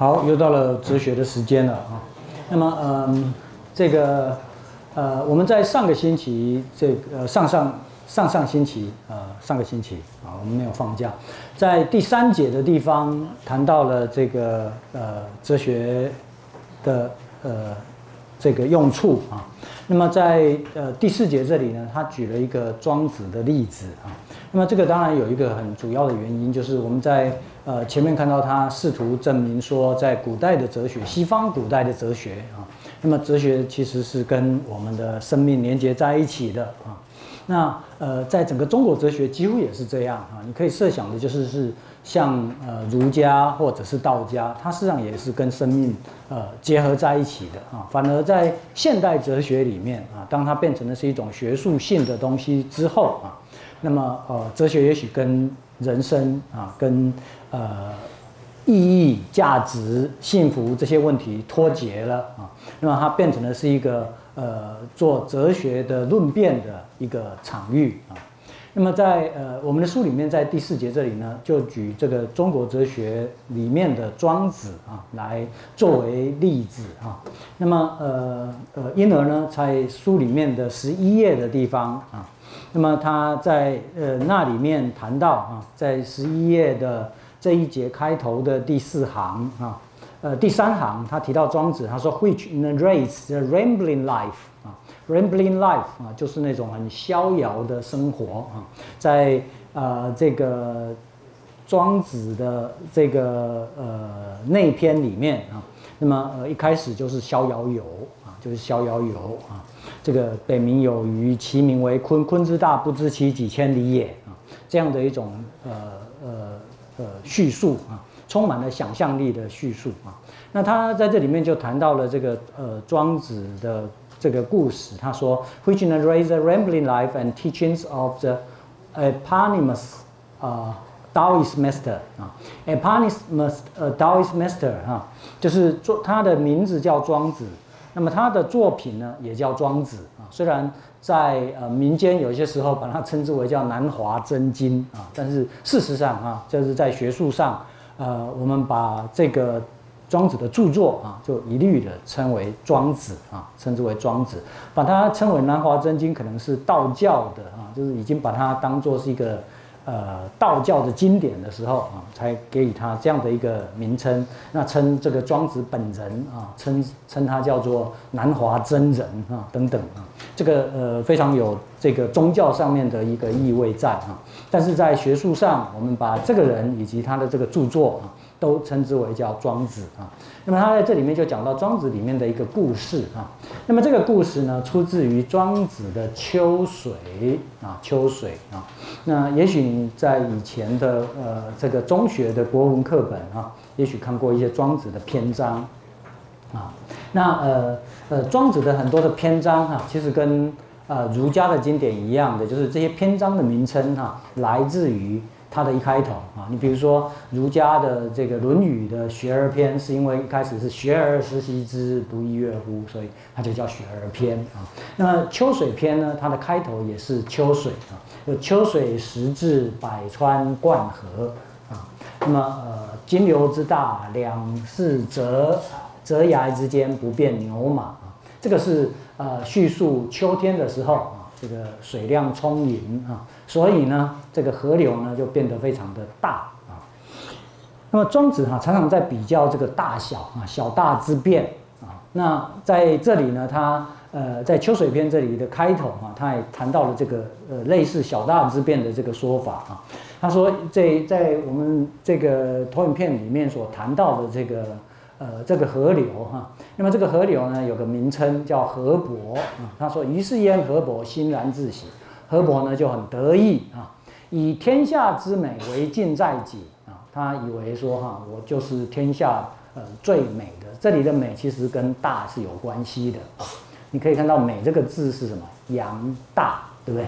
好，又到了哲学的时间了啊。那么，嗯，这个，呃，我们在上个星期，这个上上上上星期，呃，上个星期啊，我们没有放假，在第三节的地方谈到了这个呃哲学的呃这个用处啊。那么在呃第四节这里呢，他举了一个庄子的例子啊。那么这个当然有一个很主要的原因，就是我们在呃前面看到他试图证明说，在古代的哲学，西方古代的哲学啊，那么哲学其实是跟我们的生命连接在一起的啊。那呃，在整个中国哲学几乎也是这样啊。你可以设想的就是是像呃儒家或者是道家，它实际上也是跟生命呃结合在一起的啊。反而在现代哲学里面啊，当它变成的是一种学术性的东西之后啊。那么，呃，哲学也许跟人生啊，跟呃意义、价值、幸福这些问题脱节了啊。那么它变成了是一个呃做哲学的论辩的一个场域啊。那么在呃我们的书里面，在第四节这里呢，就举这个中国哲学里面的庄子啊来作为例子啊。那么呃呃，因而呢，在书里面的十一页的地方啊。那么他在呃那里面谈到啊，在十一页的这一节开头的第四行啊，呃第三行他提到庄子，他说 Which narrates the rambling life 啊，rambling life 啊，就是那种很逍遥的生活啊，在呃这个庄子的这个呃内篇里面啊，那么呃一开始就是逍遥游啊，就是逍遥游啊。这个北冥有鱼，其名为鲲。鲲之大，不知其几千里也啊！这样的一种呃呃呃叙述啊，充满了想象力的叙述啊。那他在这里面就谈到了这个呃庄子的这个故事。他说，which in a raise the rambling life and teachings of the eponymous 啊，Daoist master 啊，eponymous 呃，Daoist master 哈，就是做他的名字叫庄子。那么他的作品呢，也叫庄子啊。虽然在呃民间有些时候把它称之为叫南华真经啊，但是事实上啊，就是在学术上，呃，我们把这个庄子的著作啊，就一律的称为庄子啊，称之为庄子。把它称为南华真经，可能是道教的啊，就是已经把它当做是一个。呃，道教的经典的时候啊，才给予他这样的一个名称。那称这个庄子本人啊，称称他叫做南华真人啊，等等啊，这个呃非常有这个宗教上面的一个意味在啊。但是在学术上，我们把这个人以及他的这个著作啊。都称之为叫庄子啊，那么他在这里面就讲到庄子里面的一个故事啊，那么这个故事呢，出自于庄子的《秋水》啊，《秋水》啊，那也许你在以前的呃这个中学的国文课本啊，也许看过一些庄子的篇章啊，那呃呃庄子的很多的篇章哈，其实跟呃儒家的经典一样的，就是这些篇章的名称哈，来自于。它的一开头啊，你比如说儒家的这个《论语》的《学而篇》，是因为一开始是“学而时习之，不亦说乎”，所以它就叫《学而篇》啊。那《秋水篇》呢，它的开头也是秋水啊，“秋水时至，百川贯河”啊。那么呃，金流之大，两市泽泽崖之间不变牛马啊。这个是呃叙述秋天的时候啊，这个水量充盈啊。所以呢，这个河流呢就变得非常的大啊。那么庄子哈常常在比较这个大小啊，小大之变啊。那在这里呢，他呃在《秋水篇》这里的开头啊，他也谈到了这个呃类似小大之变的这个说法啊。他说在在我们这个投影片里面所谈到的这个呃这个河流哈，那么这个河流呢有个名称叫河伯啊。他说：“于是焉，河伯欣然自喜。”河伯呢就很得意啊，以天下之美为尽在己啊，他以为说哈，我就是天下呃最美的。这里的美其实跟大是有关系的。你可以看到美这个字是什么？阳大，对不对？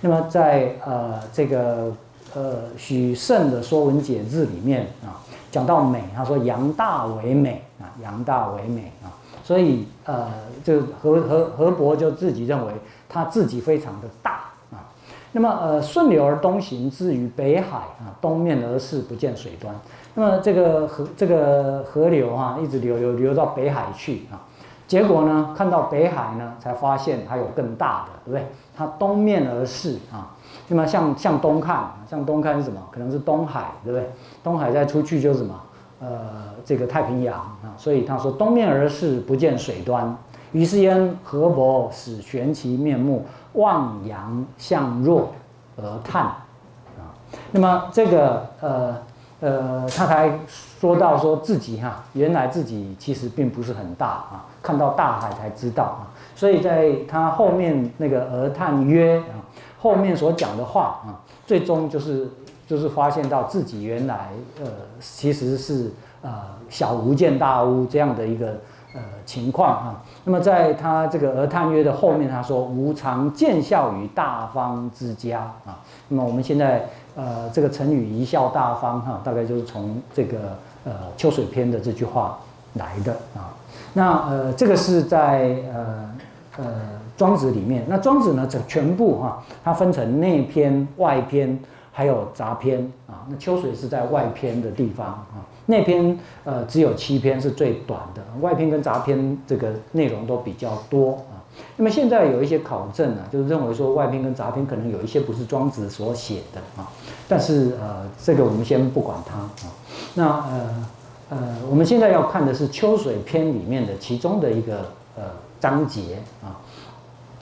那么在呃这个呃许慎的《说文解字》里面啊，讲到美，他说阳大为美啊，阳大为美啊。所以呃，就河河河伯就自己认为他自己非常的大啊。那么，呃，顺流而东行，至于北海啊，东面而视不见水端。那么这个河这个河流啊，一直流流流到北海去啊。结果呢，看到北海呢，才发现还有更大的，对不对？它东面而视啊。那么向向东看，向东看是什么？可能是东海，对不对？东海再出去就是什么？呃，这个太平洋啊。所以他说东面而视，不见水端。于是焉，河伯使悬其面目，望洋向若而叹啊。那么这个呃。呃，他才说到说自己哈，原来自己其实并不是很大啊，看到大海才知道啊，所以在他后面那个而叹曰啊，后面所讲的话啊，最终就是就是发现到自己原来呃其实是呃小巫见大巫这样的一个呃情况啊。那么在他这个而叹曰的后面，他说无常见效于大方之家啊。那么我们现在。呃，这个成语“贻笑大方”哈，大概就是从这个呃《秋水篇》的这句话来的啊。那呃，这个是在呃呃《庄子》里面。那《庄子》呢，这全部哈，它分成内篇、外篇，还有杂篇啊。那秋水是在外篇的地方啊，内篇呃只有七篇是最短的，外篇跟杂篇这个内容都比较多啊。那么现在有一些考证呢，就是认为说外篇跟杂篇可能有一些不是庄子所写的啊，但是呃，这个我们先不管它啊。那呃呃，我们现在要看的是《秋水篇》里面的其中的一个呃章节啊。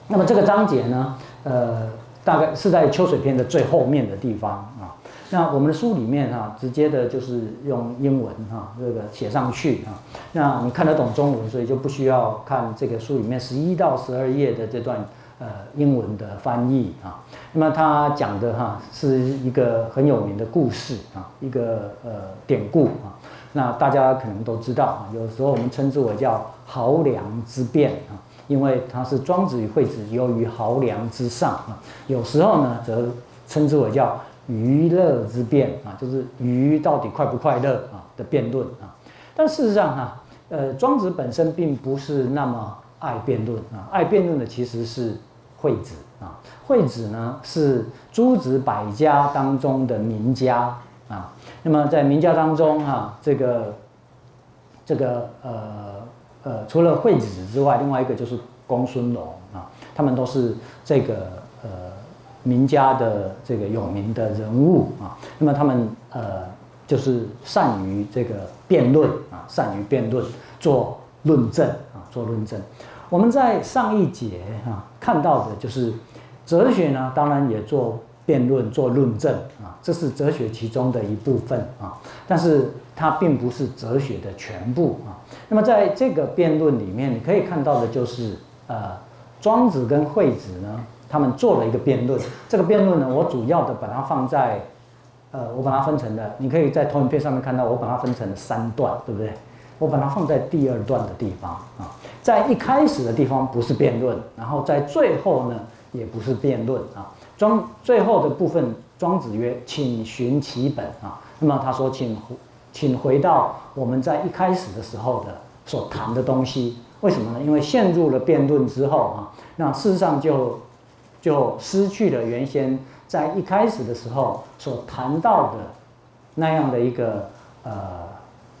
那么这个章节呢，呃，大概是在《秋水篇》的最后面的地方啊。那我们的书里面哈，直接的就是用英文哈，这个写上去啊。那你看得懂中文，所以就不需要看这个书里面十一到十二页的这段呃英文的翻译啊。那么他讲的哈是一个很有名的故事啊，一个呃典故啊。那大家可能都知道，有时候我们称之为叫濠梁之变啊，因为它是庄子与惠子游于濠梁之上啊。有时候呢，则称之为叫。娱乐之辩啊，就是鱼到底快不快乐啊的辩论啊。但事实上哈，呃，庄子本身并不是那么爱辩论啊，爱辩论的其实是惠子啊。惠子呢是诸子百家当中的名家啊。那么在名家当中哈，这个这个呃呃，除了惠子之外，另外一个就是公孙龙啊，他们都是这个呃。名家的这个有名的人物啊，那么他们呃就是善于这个辩论啊，善于辩论做论证啊，做论证。我们在上一节啊看到的就是哲学呢，当然也做辩论、做论证啊，这是哲学其中的一部分啊，但是它并不是哲学的全部啊。那么在这个辩论里面，你可以看到的就是呃庄子跟惠子呢。他们做了一个辩论，这个辩论呢，我主要的把它放在，呃，我把它分成了，你可以在投影片上面看到，我把它分成了三段，对不对？我把它放在第二段的地方啊，在一开始的地方不是辩论，然后在最后呢也不是辩论啊。庄最后的部分，庄子曰：“请寻其本啊。”那么他说：“请 请回到我们在一开始的时候的所谈的东西，为什么呢？因为陷入了辩论之后啊，那事实上就。”就失去了原先在一开始的时候所谈到的那样的一个呃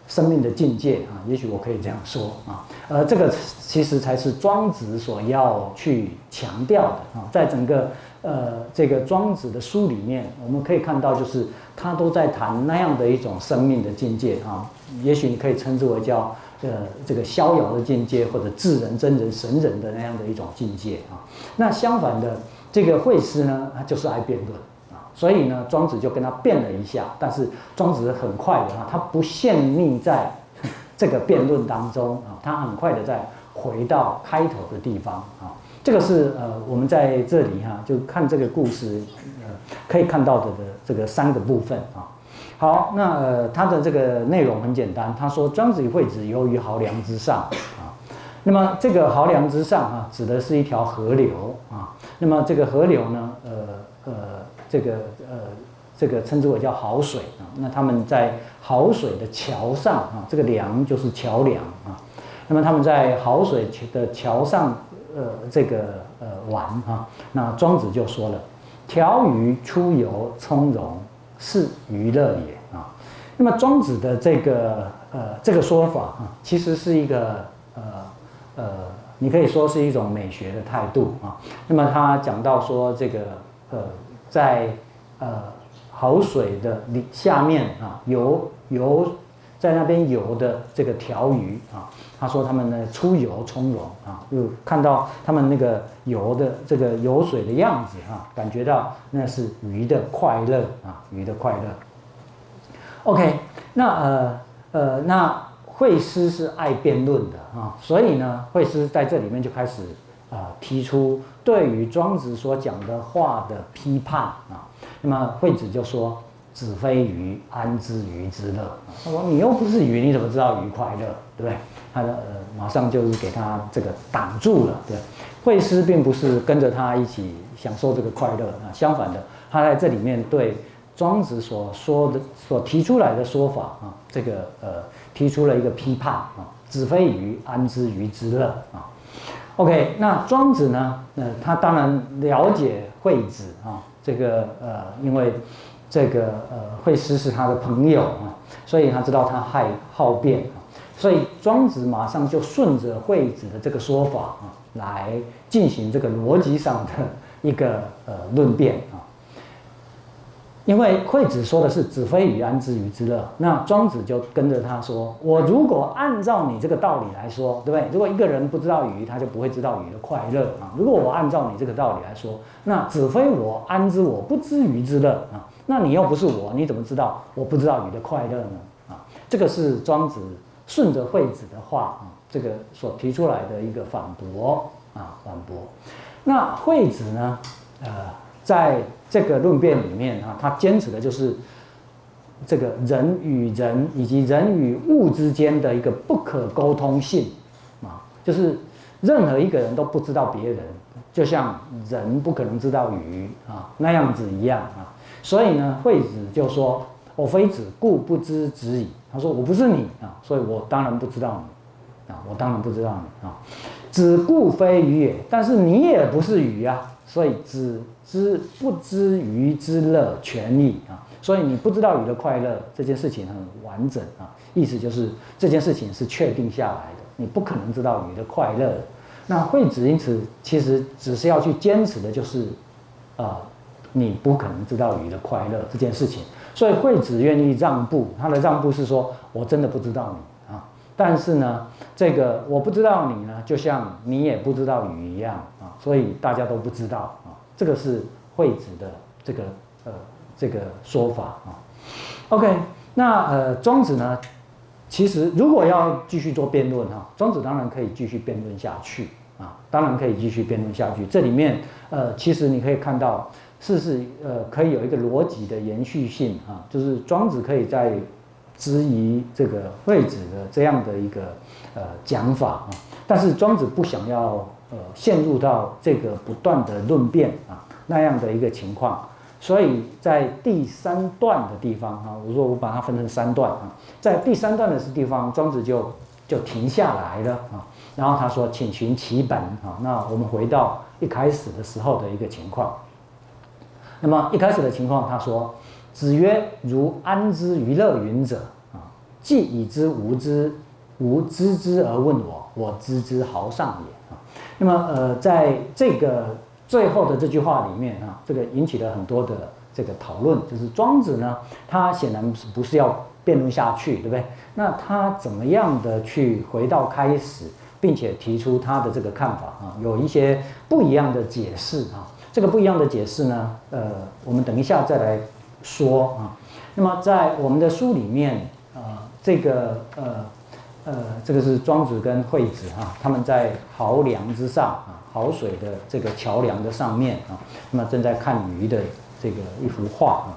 生命的境界啊，也许我可以这样说啊，而这个其实才是庄子所要去强调的啊，在整个呃这个庄子的书里面，我们可以看到，就是他都在谈那样的一种生命的境界啊，也许你可以称之为叫。呃，这个逍遥的境界，或者智人、真人、神人的那样的一种境界啊。那相反的，这个惠施呢，他就是爱辩论啊。所以呢，庄子就跟他辩了一下。但是庄子很快的啊，他不陷溺在 这个辩论当中啊，他很快的再回到开头的地方啊。这个是呃，我们在这里哈，就看这个故事，可以看到的的这个三个部分啊。好，那呃，它的这个内容很简单。他说：“庄子与惠子游于濠梁之上啊。那么这个濠梁之上啊，指的是一条河流啊。那么这个河流呢，呃呃，这个呃，这个称之为叫濠水啊。那他们在濠水的桥上啊，这个梁就是桥梁啊。那么他们在濠水的桥上，呃，这个呃玩啊。那庄子就说了：‘条鱼出游从容。’是娱乐也啊，那么庄子的这个呃这个说法啊，其实是一个呃呃，你可以说是一种美学的态度啊。那么他讲到说这个呃在呃好水的里下面啊游游在那边游的这个条鱼啊，他说他们呢出游从容啊，又看到他们那个游的这个游水的样子啊，感觉到那是鱼的快乐啊，鱼的快乐。OK，那呃呃，那惠施是爱辩论的啊，所以呢，惠施在这里面就开始啊提出对于庄子所讲的话的批判啊。那么惠子就说：“子非鱼，安知鱼之乐？”他说：“你又不是鱼，你怎么知道鱼快乐？对不对？”他的呃，马上就是给他这个挡住了。对，惠施并不是跟着他一起享受这个快乐啊，相反的，他在这里面对。庄子所说的、所提出来的说法啊，这个呃，提出了一个批判啊，“子非鱼，安知鱼之乐？”啊，OK，那庄子呢？呃，他当然了解惠子啊，这个呃，因为这个呃，惠施是他的朋友啊，所以他知道他害好辩啊，所以庄子马上就顺着惠子的这个说法啊，来进行这个逻辑上的一个呃论辩啊。因为惠子说的是“子非鱼，安知鱼之乐”，那庄子就跟着他说：“我如果按照你这个道理来说，对不对？如果一个人不知道鱼，他就不会知道鱼的快乐啊。如果我按照你这个道理来说，那子非我，安知我不知鱼之乐啊？那你又不是我，你怎么知道我不知道鱼的快乐呢？啊，这个是庄子顺着惠子的话啊，这个所提出来的一个反驳啊，反驳。那惠子呢，呃。”在这个论辩里面啊，他坚持的就是这个人与人以及人与物之间的一个不可沟通性啊，就是任何一个人都不知道别人，就像人不可能知道鱼啊那样子一样啊。所以呢，惠子就说：“我非子，故不知子矣。”他说：“我不是你啊，所以我当然不知道你啊，我当然不知道你啊。子固非鱼也，但是你也不是鱼啊。”所以知知不知鱼之乐全矣啊！所以你不知道鱼的快乐这件事情很完整啊，意思就是这件事情是确定下来的，你不可能知道鱼的快乐。那惠子因此其实只是要去坚持的就是，啊，你不可能知道鱼的快乐这件事情。所以惠子愿意让步，他的让步是说我真的不知道你，但是呢，这个我不知道你呢，就像你也不知道雨一样啊。所以大家都不知道啊，这个是惠子的这个呃这个说法啊。OK，那呃庄子呢，其实如果要继续做辩论哈，庄子当然可以继续辩论下去啊，当然可以继续辩论下去。这里面呃其实你可以看到，是是呃可以有一个逻辑的延续性啊，就是庄子可以在质疑这个惠子的这样的一个呃讲法啊，但是庄子不想要。呃，陷入到这个不断的论辩啊那样的一个情况，所以在第三段的地方啊，我说我把它分成三段啊，在第三段的地方，庄子就就停下来了啊，然后他说，请寻其本啊，那我们回到一开始的时候的一个情况。那么一开始的情况，他说，子曰：如安之于乐云者，既已知无知，无知之而问我，我知之毫上也啊。那么，呃，在这个最后的这句话里面啊，这个引起了很多的这个讨论。就是庄子呢，他显然是不是要辩论下去，对不对？那他怎么样的去回到开始，并且提出他的这个看法啊？有一些不一样的解释啊。这个不一样的解释呢，呃，我们等一下再来说啊。那么在我们的书里面，这个呃。呃，这个是庄子跟惠子哈，他们在濠梁之上啊，濠水的这个桥梁的上面啊，那么正在看鱼的这个一幅画啊。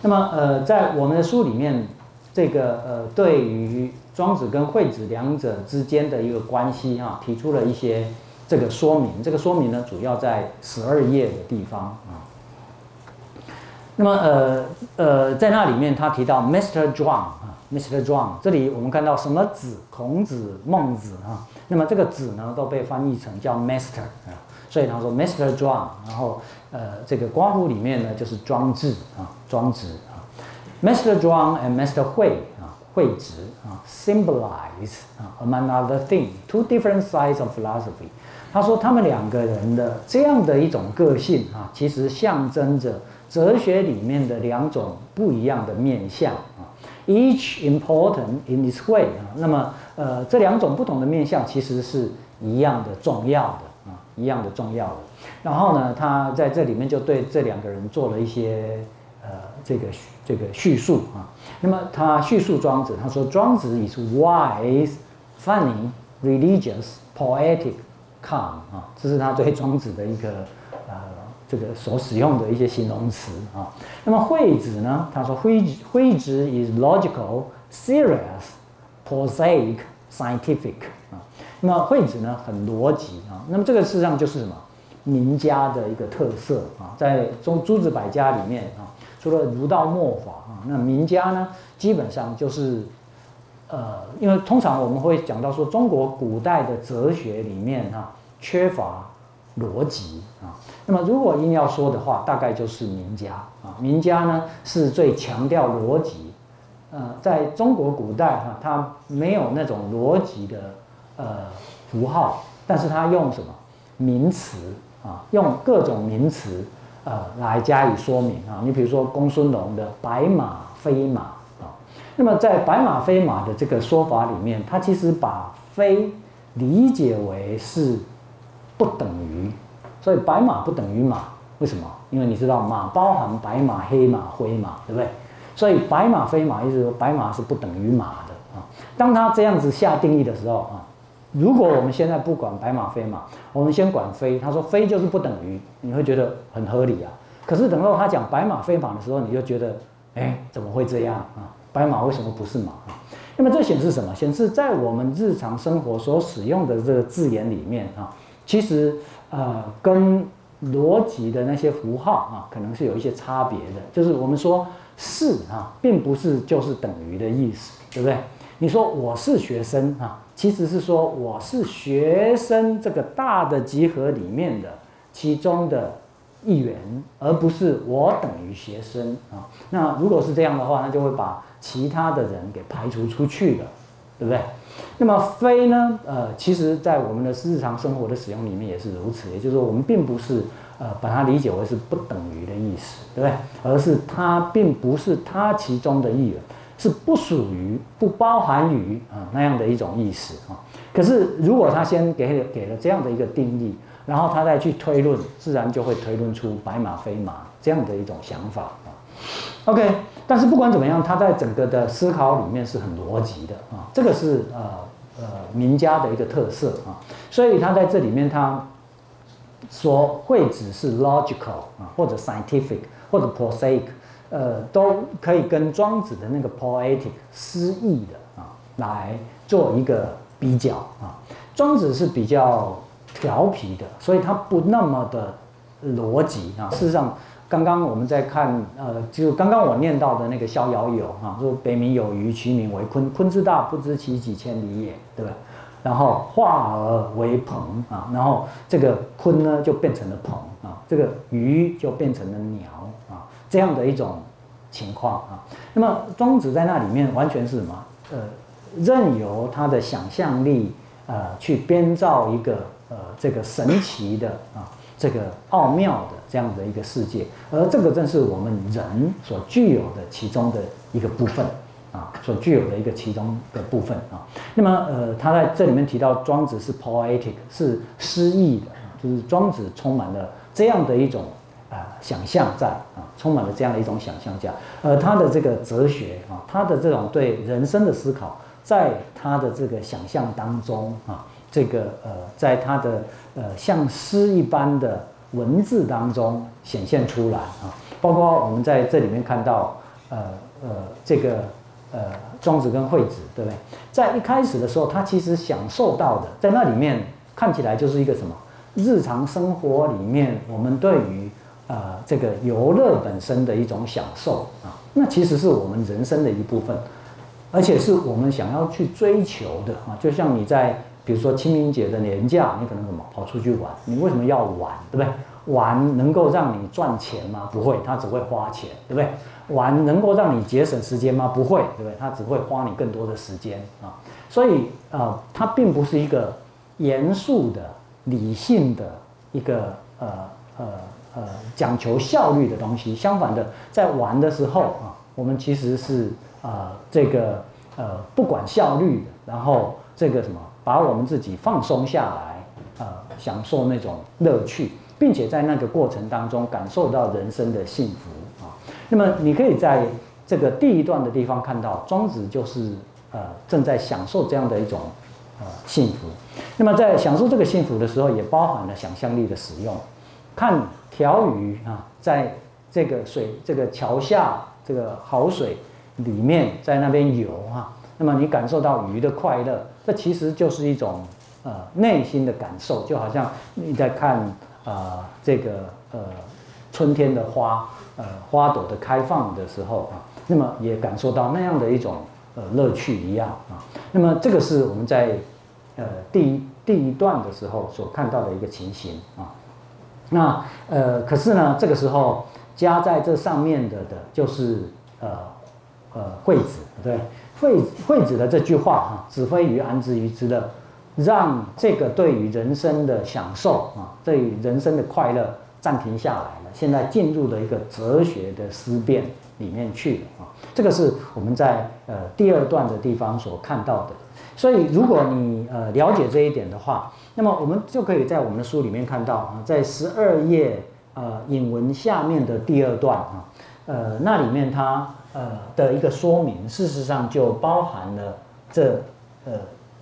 那么呃，在我们的书里面，这个呃，对于庄子跟惠子两者之间的一个关系啊，提出了一些这个说明。这个说明呢，主要在十二页的地方啊。那么呃呃，在那里面他提到 Mr. John。Mr. John，这里我们看到什么子？孔子、孟子啊。那么这个子呢，都被翻译成叫 Master 啊。所以他说 Mr. John，然后呃，这个刮胡里面呢就是庄子啊，庄子啊。Mr. Zhuang and Mr. Hui 啊，惠子啊，symbolize 啊，among other things, two different sides of philosophy。他说他们两个人的这样的一种个性啊，其实象征着哲学里面的两种不一样的面相，each important in its way 啊。那么呃，这两种不同的面相其实是一样的重要的啊，一样的重要的。然后呢，他在这里面就对这两个人做了一些呃这个这个叙述啊。那么他叙述庄子，他说庄子 is wise, funny, religious, poetic, calm 啊，这是他对庄子的一个这个所使用的一些形容词啊。那么惠子呢，他说惠惠子 is logical, serious, prosaic, scientific 啊。那么惠子呢，很逻辑啊。那么这个事实上就是什么？名家的一个特色啊，在中诸子百家里面啊，除了儒道墨法啊，那名家呢，基本上就是，呃，因为通常我们会讲到说，中国古代的哲学里面啊，缺乏逻辑啊。那么如果硬要说的话，大概就是名家啊。名家呢是最强调逻辑，呃，在中国古代哈，他没有那种逻辑的呃符号，但是他用什么名词？啊，用各种名词，呃，来加以说明啊。你比如说公孙龙的“白马非马”啊，那么在“白马非马”的这个说法里面，他其实把“非”理解为是不等于，所以白马不等于马。为什么？因为你知道马包含白马、黑马、灰马，对不对？所以“白马非马”意思说白马是不等于马的啊。当他这样子下定义的时候啊。如果我们现在不管白马非马，我们先管非，他说非就是不等于，你会觉得很合理啊。可是等到他讲白马非马的时候，你就觉得，哎，怎么会这样啊？白马为什么不是马啊？那么这显示什么？显示在我们日常生活所使用的这个字眼里面啊，其实呃跟逻辑的那些符号啊，可能是有一些差别的。就是我们说是啊，并不是就是等于的意思，对不对？你说我是学生啊。其实是说我是学生这个大的集合里面的其中的一员，而不是我等于学生啊。那如果是这样的话，那就会把其他的人给排除出去了，对不对？那么非呢？呃，其实在我们的日常生活的使用里面也是如此，也就是说我们并不是呃把它理解为是不等于的意思，对不对？而是它并不是它其中的一员。是不属于、不包含于啊那样的一种意思啊。可是如果他先给给了这样的一个定义，然后他再去推论，自然就会推论出白马非马这样的一种想法啊。OK，但是不管怎么样，他在整个的思考里面是很逻辑的啊。这个是呃呃名家的一个特色啊。所以他在这里面他说会只是 logical 啊，或者 scientific 或者 prosaic。呃，都可以跟庄子的那个 poetic 诗意的啊来做一个比较啊。庄子是比较调皮的，所以他不那么的逻辑啊。事实上，刚刚我们在看呃，就刚刚我念到的那个《逍遥游》啊，说北冥有鱼，其名为鲲。鲲之大，不知其几千里也，对吧？然后化而为鹏啊，然后这个鲲呢就变成了鹏啊，这个鱼就变成了鸟啊。这样的一种情况啊，那么庄子在那里面完全是什么？呃，任由他的想象力呃去编造一个呃这个神奇的啊这个奥妙的这样的一个世界，而这个正是我们人所具有的其中的一个部分啊，所具有的一个其中的部分啊。那么呃，他在这里面提到庄子是 poetic，是诗意的，就是庄子充满了这样的一种。啊，想象在啊，充满了这样的一种想象在，而他的这个哲学啊，他的这种对人生的思考，在他的这个想象当中啊，这个呃，在他的呃像诗一般的文字当中显现出来啊，包括我们在这里面看到呃呃这个呃庄子跟惠子，对不对？在一开始的时候，他其实享受到的，在那里面看起来就是一个什么日常生活里面我们对于呃，这个游乐本身的一种享受啊，那其实是我们人生的一部分，而且是我们想要去追求的啊。就像你在比如说清明节的年假，你可能什么跑出去玩，你为什么要玩，对不对？玩能够让你赚钱吗？不会，它只会花钱，对不对？玩能够让你节省时间吗？不会，对不对？它只会花你更多的时间啊。所以呃，它并不是一个严肃的、理性的一个呃呃呃讲求效率的东西。相反的，在玩的时候啊，我们其实是呃这个呃不管效率，然后这个什么，把我们自己放松下来，呃，享受那种乐趣。并且在那个过程当中感受到人生的幸福啊，那么你可以在这个第一段的地方看到庄子就是呃正在享受这样的一种呃幸福。那么在享受这个幸福的时候，也包含了想象力的使用。看条鱼啊，在这个水这个桥下这个好水里面，在那边游啊，那么你感受到鱼的快乐，这其实就是一种呃内心的感受，就好像你在看。啊，这个呃，春天的花，呃，花朵的开放的时候啊，那么也感受到那样的一种呃乐趣一样啊。那么这个是我们在呃第一第一段的时候所看到的一个情形啊。那呃，可是呢，这个时候加在这上面的的就是呃呃惠子，对惠惠子的这句话哈，子非鱼，安知鱼之乐。让这个对于人生的享受啊，对于人生的快乐暂停下来了。现在进入了一个哲学的思辨里面去了啊。这个是我们在呃第二段的地方所看到的。所以如果你呃了解这一点的话，那么我们就可以在我们的书里面看到啊，在十二页呃引文下面的第二段啊，呃那里面它呃的一个说明，事实上就包含了这呃。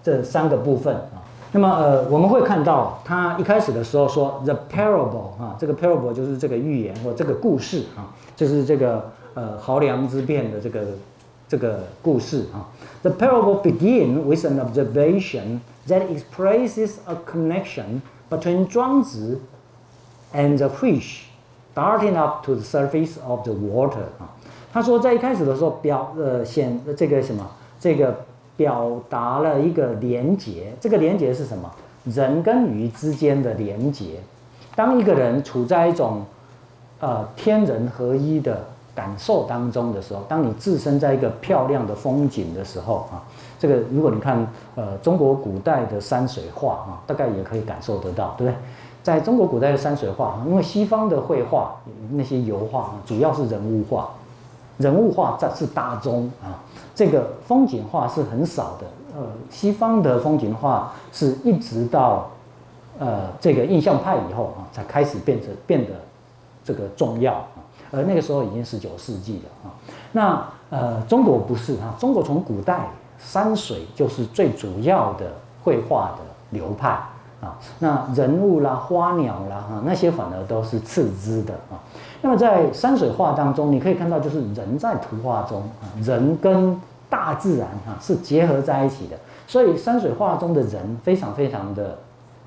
这三个部分啊，那么呃，我们会看到他一开始的时候说 the parable 啊，这个 parable 就是这个寓言或这个故事啊，就是这个呃濠梁之变的这个这个故事啊。The parable begin with an observation that expresses a connection between 庄子 and the fish darting up to the surface of the water 啊。他说在一开始的时候表呃显这个什么这个。表达了一个连结，这个连结是什么？人跟鱼之间的连结。当一个人处在一种呃天人合一的感受当中的时候，当你置身在一个漂亮的风景的时候啊，这个如果你看呃中国古代的山水画啊，大概也可以感受得到，对不对？在中国古代的山水画，因为西方的绘画那些油画主要是人物画，人物画在是大宗啊。这个风景画是很少的，呃，西方的风景画是一直到，呃，这个印象派以后啊，才开始变成变得这个重要啊，而那个时候已经十九世纪了啊。那呃，中国不是啊，中国从古代山水就是最主要的绘画的流派啊，那人物啦、花鸟啦哈，那些反而都是次之的啊。那么在山水画当中，你可以看到，就是人在图画中啊，人跟大自然哈是结合在一起的，所以山水画中的人非常非常的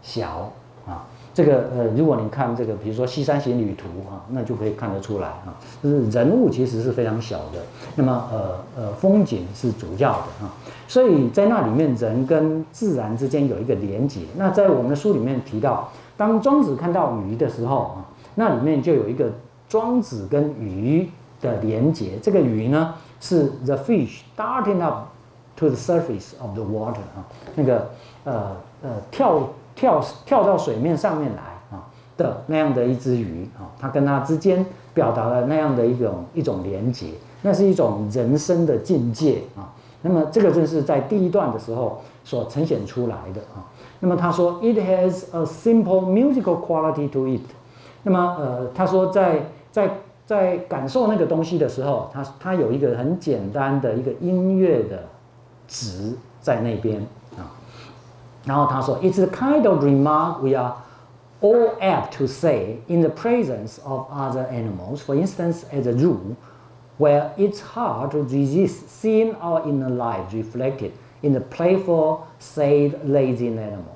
小啊。这个呃，如果你看这个，比如说《西山行旅图》哈，那就可以看得出来啊，就是人物其实是非常小的，那么呃呃，风景是主要的哈。所以在那里面，人跟自然之间有一个连结。那在我们的书里面提到，当庄子看到鱼的时候啊，那里面就有一个。庄子跟鱼的连接，这个鱼呢是 the fish darting up to the surface of the water 啊，那个呃呃跳跳跳到水面上面来啊的那样的一只鱼啊，它跟它之间表达了那样的一种一种连接，那是一种人生的境界啊。那么这个就是在第一段的时候所呈现出来的啊。那么他说，it has a simple musical quality to it。那么呃，他说在在在感受那个东西的时候，它它有一个很简单的一个音乐的值在那边啊。然后他说，It's a kind of remark we are all apt to say in the presence of other animals. For instance, as a rule, where it's hard to resist seeing our inner life reflected in the playful, sad, lazy animal.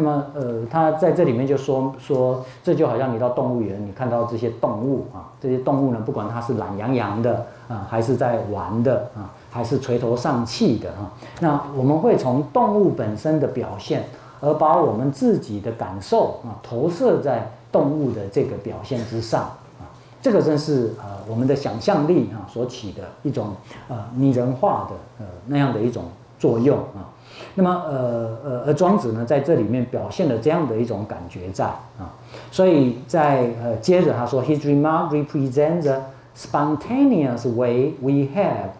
那么，呃，他在这里面就说说，这就好像你到动物园，你看到这些动物啊，这些动物呢，不管它是懒洋洋的啊，还是在玩的啊，还是垂头丧气的啊，那我们会从动物本身的表现，而把我们自己的感受啊投射在动物的这个表现之上啊，这个真是呃我们的想象力啊所起的一种呃拟人化的呃那样的一种作用啊。那么呃呃而庄子呢在这里面表现了这样的一种感觉在啊，所以在呃接着他说，His remark represents spontaneous way we have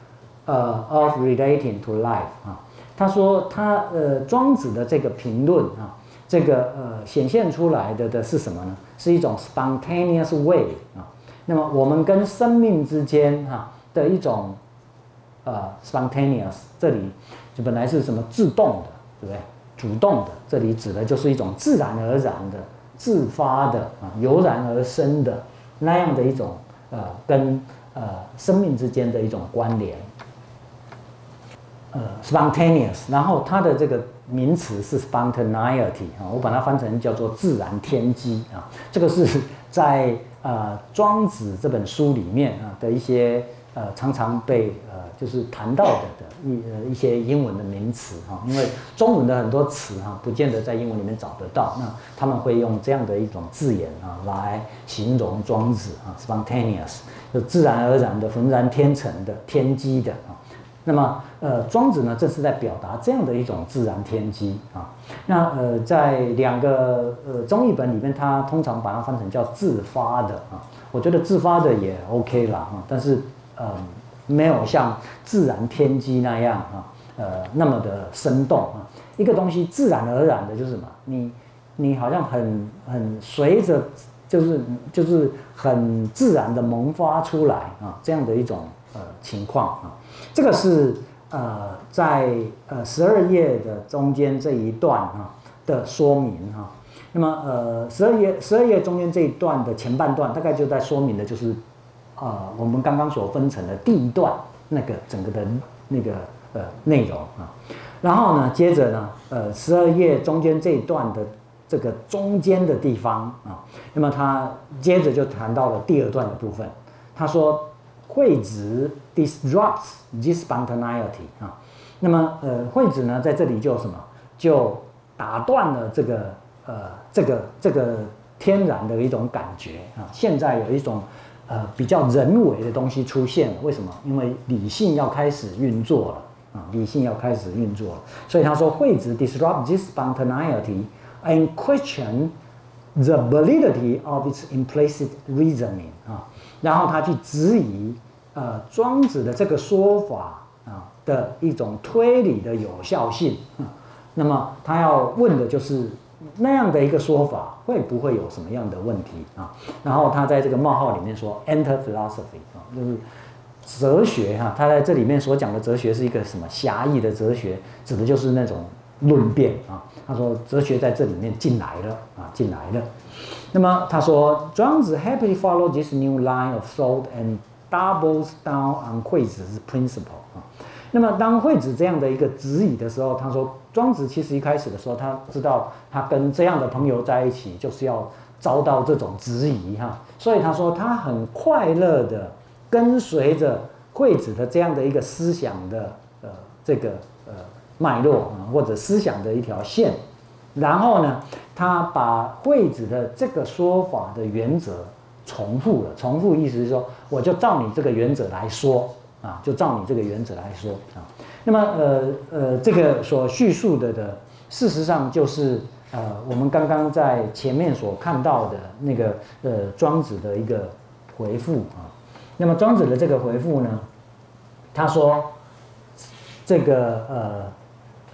呃 of relating to life 啊。他说他呃庄子的这个评论啊。这个呃显现出来的的是什么呢？是一种 spontaneous way 啊。那么我们跟生命之间哈的一种呃 spontaneous，这里就本来是什么自动的，对不对？主动的，这里指的就是一种自然而然的、自发的啊，油然而生的那样的一种呃跟呃生命之间的一种关联。呃，spontaneous，然后它的这个。名词是 spontaneity 啊，我把它翻成叫做自然天机啊。这个是在呃庄子这本书里面啊的一些呃常常被呃就是谈到的的一呃一些英文的名词哈。因为中文的很多词哈不见得在英文里面找得到，那他们会用这样的一种字眼啊来形容庄子啊 spontaneous 就自然而然的浑然天成的天机的啊。那么，呃，庄子呢，正是在表达这样的一种自然天机啊。那呃，在两个呃中译本里面，他通常把它翻成叫自发的啊。我觉得自发的也 OK 了啊，但是呃，没有像自然天机那样啊，呃，那么的生动啊。一个东西自然而然的，就是什么？你你好像很很随着，就是就是很自然的萌发出来啊，这样的一种呃情况啊。这个是呃在呃十二页的中间这一段啊的说明哈，那么呃十二页十二页中间这一段的前半段大概就在说明的就是啊我们刚刚所分成的第一段那个整个的那个呃内容啊，然后呢接着呢呃十二页中间这一段的这个中间的地方啊，那么他接着就谈到了第二段的部分，他说。惠子 disrupts this spontaneity 啊，那么呃，惠子呢在这里就什么，就打断了这个呃这个这个天然的一种感觉啊。现在有一种呃比较人为的东西出现了，为什么？因为理性要开始运作了啊，理性要开始运作了。所以他说惠子 disrupt this spontaneity and question the validity of its implicit reasoning 啊，然后他去质疑。呃，庄子的这个说法啊的一种推理的有效性，啊那么他要问的就是那样的一个说法会不会有什么样的问题啊？然后他在这个冒号里面说，enter philosophy 啊，就是哲学哈，他在这里面所讲的哲学是一个什么狭义的哲学，指的就是那种论辩啊。他说哲学在这里面进来了啊，进来了。那么他说，庄子 happily follow this new line of thought and Doubles down on 惠子是 principle，那么当惠子这样的一个质疑的时候，他说庄子其实一开始的时候，他知道他跟这样的朋友在一起就是要遭到这种质疑哈，所以他说他很快乐的跟随着惠子的这样的一个思想的呃这个呃脉络啊，或者思想的一条线，然后呢，他把惠子的这个说法的原则。重复了，重复意思是说，我就照你这个原则来说啊，就照你这个原则来说啊。那么呃呃，这个所叙述的的，事实上就是呃我们刚刚在前面所看到的那个呃庄子的一个回复啊。那么庄子的这个回复呢，他说这个呃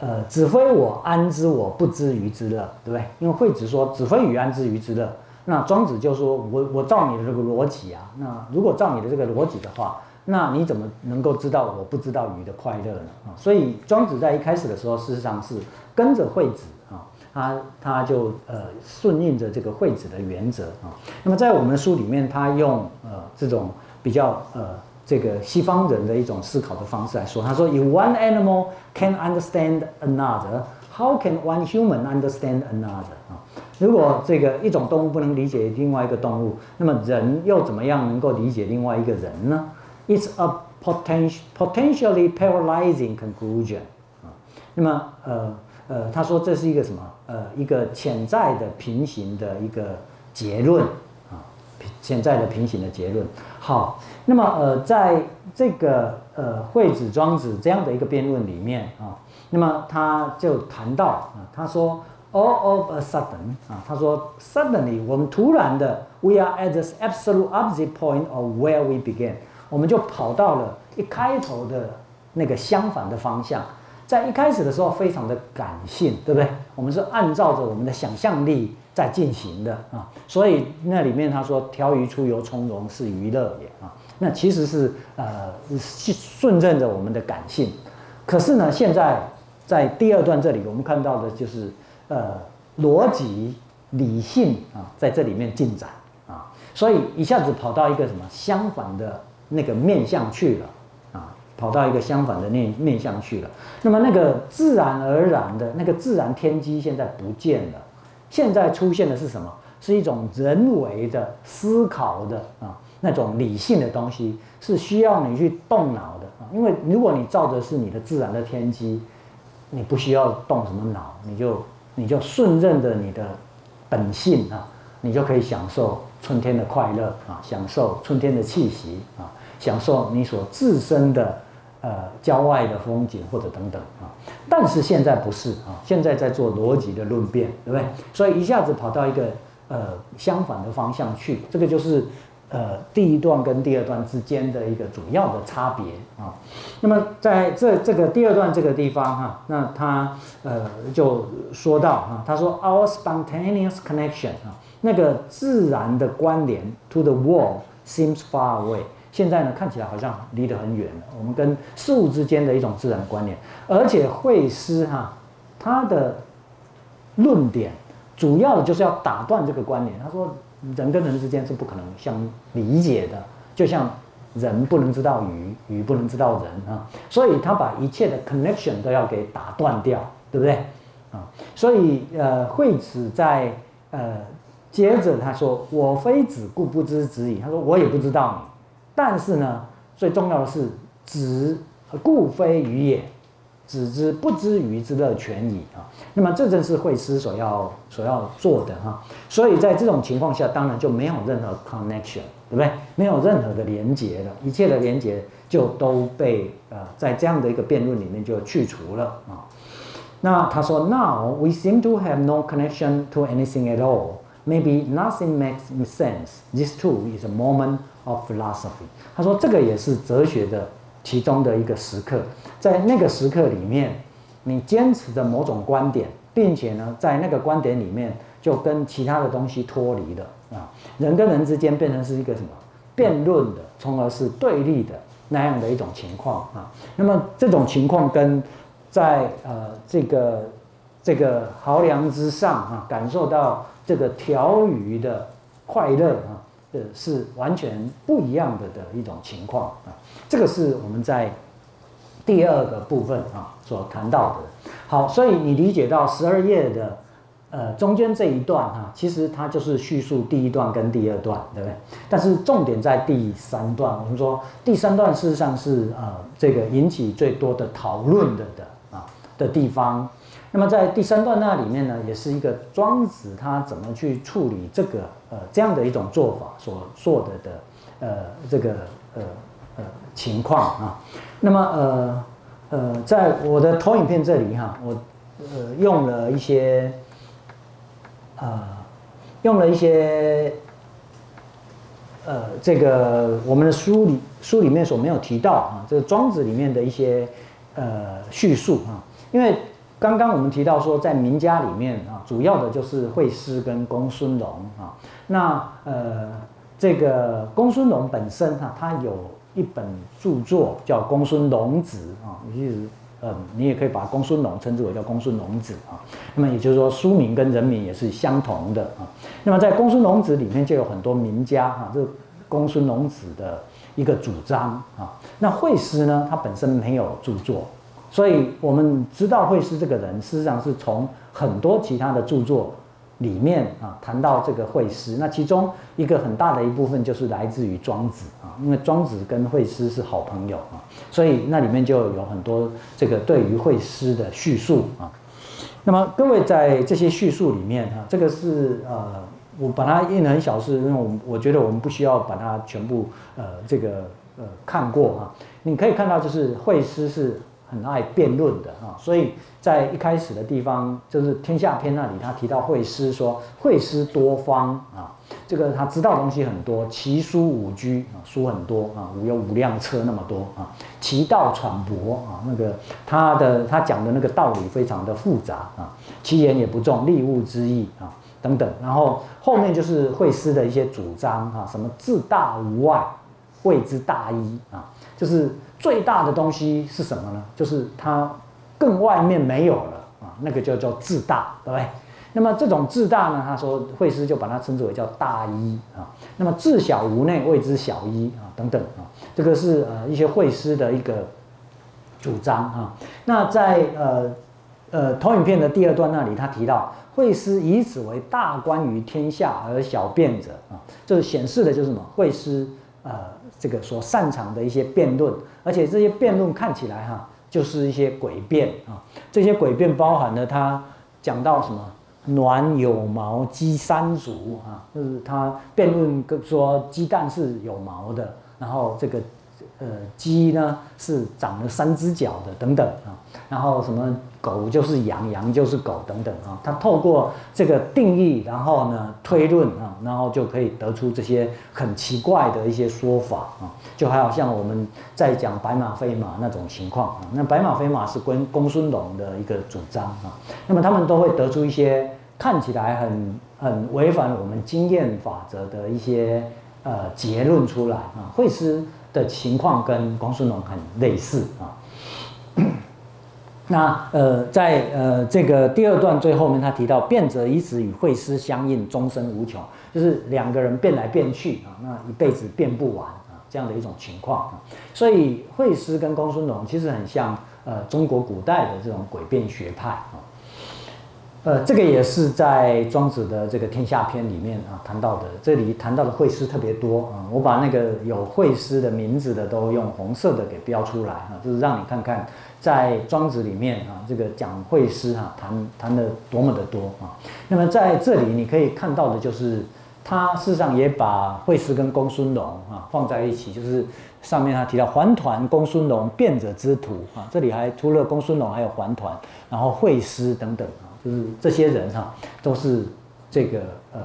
呃，子非我安之，我不知鱼之乐，对不对？因为惠子说子非鱼安知鱼之乐。那庄子就说：“我我照你的这个逻辑啊，那如果照你的这个逻辑的话，那你怎么能够知道我不知道鱼的快乐呢？啊，所以庄子在一开始的时候，事实上是跟着惠子啊，他他就呃顺应着这个惠子的原则啊。那么在我们的书里面，他用呃这种比较呃这个西方人的一种思考的方式来说，他说：If one animal can understand another, how can one human understand another？啊。”如果这个一种动物不能理解另外一个动物，那么人又怎么样能够理解另外一个人呢？It's a potential potentially paralyzing conclusion 啊。那么呃呃，他说这是一个什么？呃，一个潜在的平行的一个结论啊，潜在的平行的结论。好，那么呃，在这个呃惠子庄子这样的一个辩论里面啊，那么他就谈到啊，他说 all of a sudden 啊，他说 suddenly 我们突然的 we are at the absolute opposite point of where we began，我们就跑到了一开头的那个相反的方向。在一开始的时候，非常的感性，对不对？我们是按照着我们的想象力在进行的啊，所以那里面他说“条鱼出游从容，是娱乐也”啊，那其实是呃顺顺着我们的感性。可是呢，现在在第二段这里，我们看到的就是呃逻辑理性啊，在这里面进展啊，所以一下子跑到一个什么相反的那个面向去了啊。跑到一个相反的面面向去了，那么那个自然而然的那个自然天机现在不见了，现在出现的是什么？是一种人为的思考的啊，那种理性的东西是需要你去动脑的啊，因为如果你照的是你的自然的天机，你不需要动什么脑，你就你就顺任着你的本性啊，你就可以享受春天的快乐啊，享受春天的气息啊，享受你所自身的。呃，郊外的风景或者等等啊，但是现在不是啊，现在在做逻辑的论辩，对不对？所以一下子跑到一个呃相反的方向去，这个就是呃第一段跟第二段之间的一个主要的差别啊。那么在这这个第二段这个地方哈，那他呃就说到哈，他说 Our spontaneous connection 啊，那个自然的关联 to the world seems far away。现在呢，看起来好像离得很远了。我们跟事物之间的一种自然关联，而且惠施哈，他的论点主要的就是要打断这个关联。他说，人跟人之间是不可能相理解的，就像人不能知道鱼，鱼不能知道人啊。所以他把一切的 connection 都要给打断掉，对不对啊？所以呃，惠子在呃接着他说：“我非子，故不知子矣。”他说：“我也不知道你。”但是呢，最重要的是，子故非鱼也，子之不知鱼之乐全矣啊。那么这正是惠施所要所要做的哈。所以在这种情况下，当然就没有任何 connection，对不对？没有任何的连结了，一切的连结就都被呃在这样的一个辩论里面就去除了啊。那他说，Now we seem to have no connection to anything at all. Maybe nothing makes sense. This too is a moment. Of philosophy，他说这个也是哲学的其中的一个时刻，在那个时刻里面，你坚持着某种观点，并且呢，在那个观点里面就跟其他的东西脱离了啊，人跟人之间变成是一个什么辩论的，从而是对立的那样的一种情况啊。那么这种情况跟在呃这个这个豪梁之上啊，感受到这个条鱼的快乐啊。呃，是完全不一样的的一种情况啊，这个是我们在第二个部分啊所谈到的。好，所以你理解到十二页的呃中间这一段哈，其实它就是叙述第一段跟第二段，对不对？但是重点在第三段，我们说第三段事实上是呃这个引起最多的讨论的的啊的地方。那么在第三段那里面呢，也是一个庄子他怎么去处理这个呃这样的一种做法所做的的呃这个呃呃情况啊。那么呃呃，在我的投影片这里哈，我呃用了一些呃用了一些呃这个我们的书里书里面所没有提到啊，这个庄子里面的一些呃叙述啊，因为。刚刚我们提到说，在名家里面啊，主要的就是惠施跟公孙龙啊。那呃，这个公孙龙本身哈，他有一本著作叫《公孙龙子》啊，也就是呃，你也可以把公孙龙称之为叫公孙龙子啊。那么也就是说，书名跟人名也是相同的啊。那么在公孙龙子里面就有很多名家哈，这公孙龙子的一个主张啊。那惠施呢，他本身没有著作。所以我们知道惠施这个人，事实上是从很多其他的著作里面啊谈到这个惠施。那其中一个很大的一部分就是来自于庄子啊，因为庄子跟惠施是好朋友啊，所以那里面就有很多这个对于惠施的叙述啊。那么各位在这些叙述里面啊，这个是呃我把它印的很小是，因为我我觉得我们不需要把它全部呃这个呃看过哈。你可以看到，就是惠施是很爱辩论的啊，所以在一开始的地方，就是《天下篇》那里，他提到惠施说，惠施多方啊，这个他知道东西很多，奇书五居啊，书很多啊，有五辆车那么多啊，其道揣博啊，那个他的他讲的那个道理非常的复杂啊，其言也不重，利物之意啊。等等，然后后面就是惠施的一些主张啊，什么自大无外，谓之大一啊，就是最大的东西是什么呢？就是它更外面没有了啊，那个就叫自大，对不对？那么这种自大呢，他说惠施就把它称之为叫大一啊。那么自小无内，谓之小一啊，等等啊，这个是呃一些惠施的一个主张啊。那在呃呃投影片的第二段那里，他提到。惠施以此为大观于天下而小辩者啊，这显示的就是什么？惠施呃，这个所擅长的一些辩论，而且这些辩论看起来哈，就是一些诡辩啊。这些诡辩包含了他讲到什么？卵有毛，鸡三足啊，就是他辩论说鸡蛋是有毛的，然后这个。呃，鸡呢是长了三只脚的，等等啊，然后什么狗就是羊，羊就是狗，等等啊。他透过这个定义，然后呢推论啊，然后就可以得出这些很奇怪的一些说法啊。就还好像我们在讲白马非马那种情况啊，那白马非马是公公孙龙的一个主张啊。那么他们都会得出一些看起来很很违反我们经验法则的一些呃结论出来啊，会是。的情况跟公孙龙很类似啊。那呃，在呃这个第二段最后面，他提到变者以此与惠施相应，终身无穷，就是两个人变来变去啊，那一辈子变不完啊，这样的一种情况啊。所以惠施跟公孙龙其实很像呃中国古代的这种诡辩学派啊。呃，这个也是在庄子的这个《天下篇》里面啊谈到的。这里谈到的惠师特别多啊，我把那个有惠师的名字的都用红色的给标出来啊，就是让你看看在庄子里面啊，这个讲会师哈谈谈的多么的多啊。那么在这里你可以看到的就是，他事实上也把会师跟公孙龙啊放在一起，就是上面他提到环团公孙龙辩者之徒啊，这里还除了公孙龙还有环团，然后会师等等啊。就是这些人哈，都是这个呃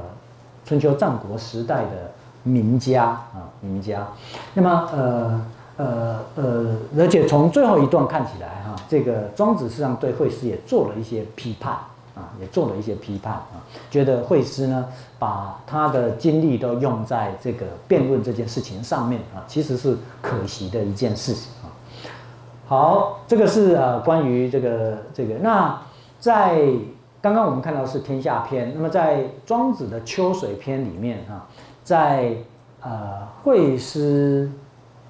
春秋战国时代的名家啊，名家。那么呃呃呃，而且从最后一段看起来哈，这个庄子实际上对惠施也做了一些批判啊，也做了一些批判啊，觉得惠施呢把他的精力都用在这个辩论这件事情上面啊，其实是可惜的一件事情啊。好，这个是呃关于这个这个那。在刚刚我们看到是《天下篇》，那么在庄子的《秋水篇》里面啊，在呃惠施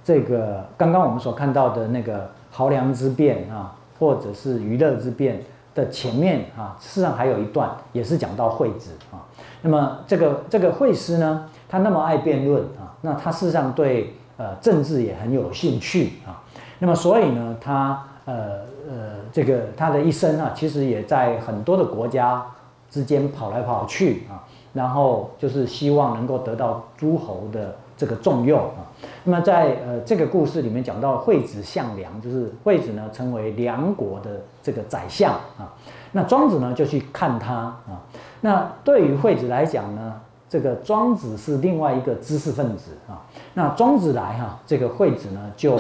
这个刚刚我们所看到的那个濠梁之变啊，或者是娱乐之变的前面啊，事实上还有一段也是讲到惠子啊。那么这个这个惠施呢，他那么爱辩论啊，那他事实上对呃政治也很有兴趣啊。那么所以呢，他呃。呃，这个他的一生啊，其实也在很多的国家之间跑来跑去啊，然后就是希望能够得到诸侯的这个重用啊。那么在呃这个故事里面讲到惠子相梁，就是惠子呢成为梁国的这个宰相啊。那庄子呢就去看他啊。那对于惠子来讲呢，这个庄子是另外一个知识分子啊。那庄子来哈，这个惠子呢就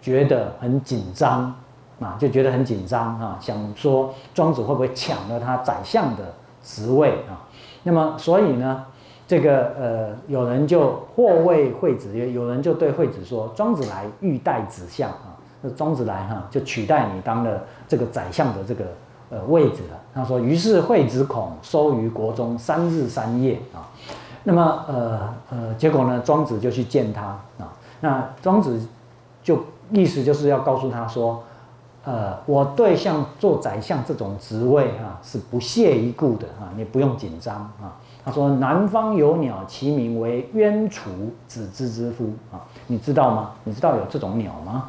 觉得很紧张。啊，就觉得很紧张啊，想说庄子会不会抢了他宰相的职位啊？那么所以呢，这个呃，有人就或谓惠子曰，有人就对惠子说：“庄子来欲代子相啊，那庄子来哈，就取代你当了这个宰相的这个呃位置了。”他说：“于是惠子恐收于国中三日三夜啊。”那么呃呃，结果呢，庄子就去见他啊。那庄子就意思就是要告诉他说。呃，我对像做宰相这种职位哈是不屑一顾的啊，你不用紧张啊。他说：“南方有鸟，其名为鸢雏，子之之夫啊，你知道吗？你知道有这种鸟吗？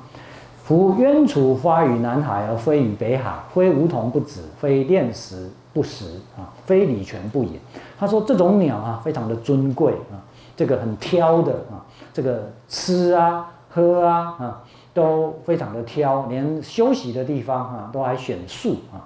夫鸢雏发于南海而飞于北海，非梧桐不止，非炼石不食啊，非礼泉不饮。他说这种鸟啊，非常的尊贵啊，这个很挑的啊，这个吃啊喝啊啊都非常的挑，连休息的地方啊都还选树啊。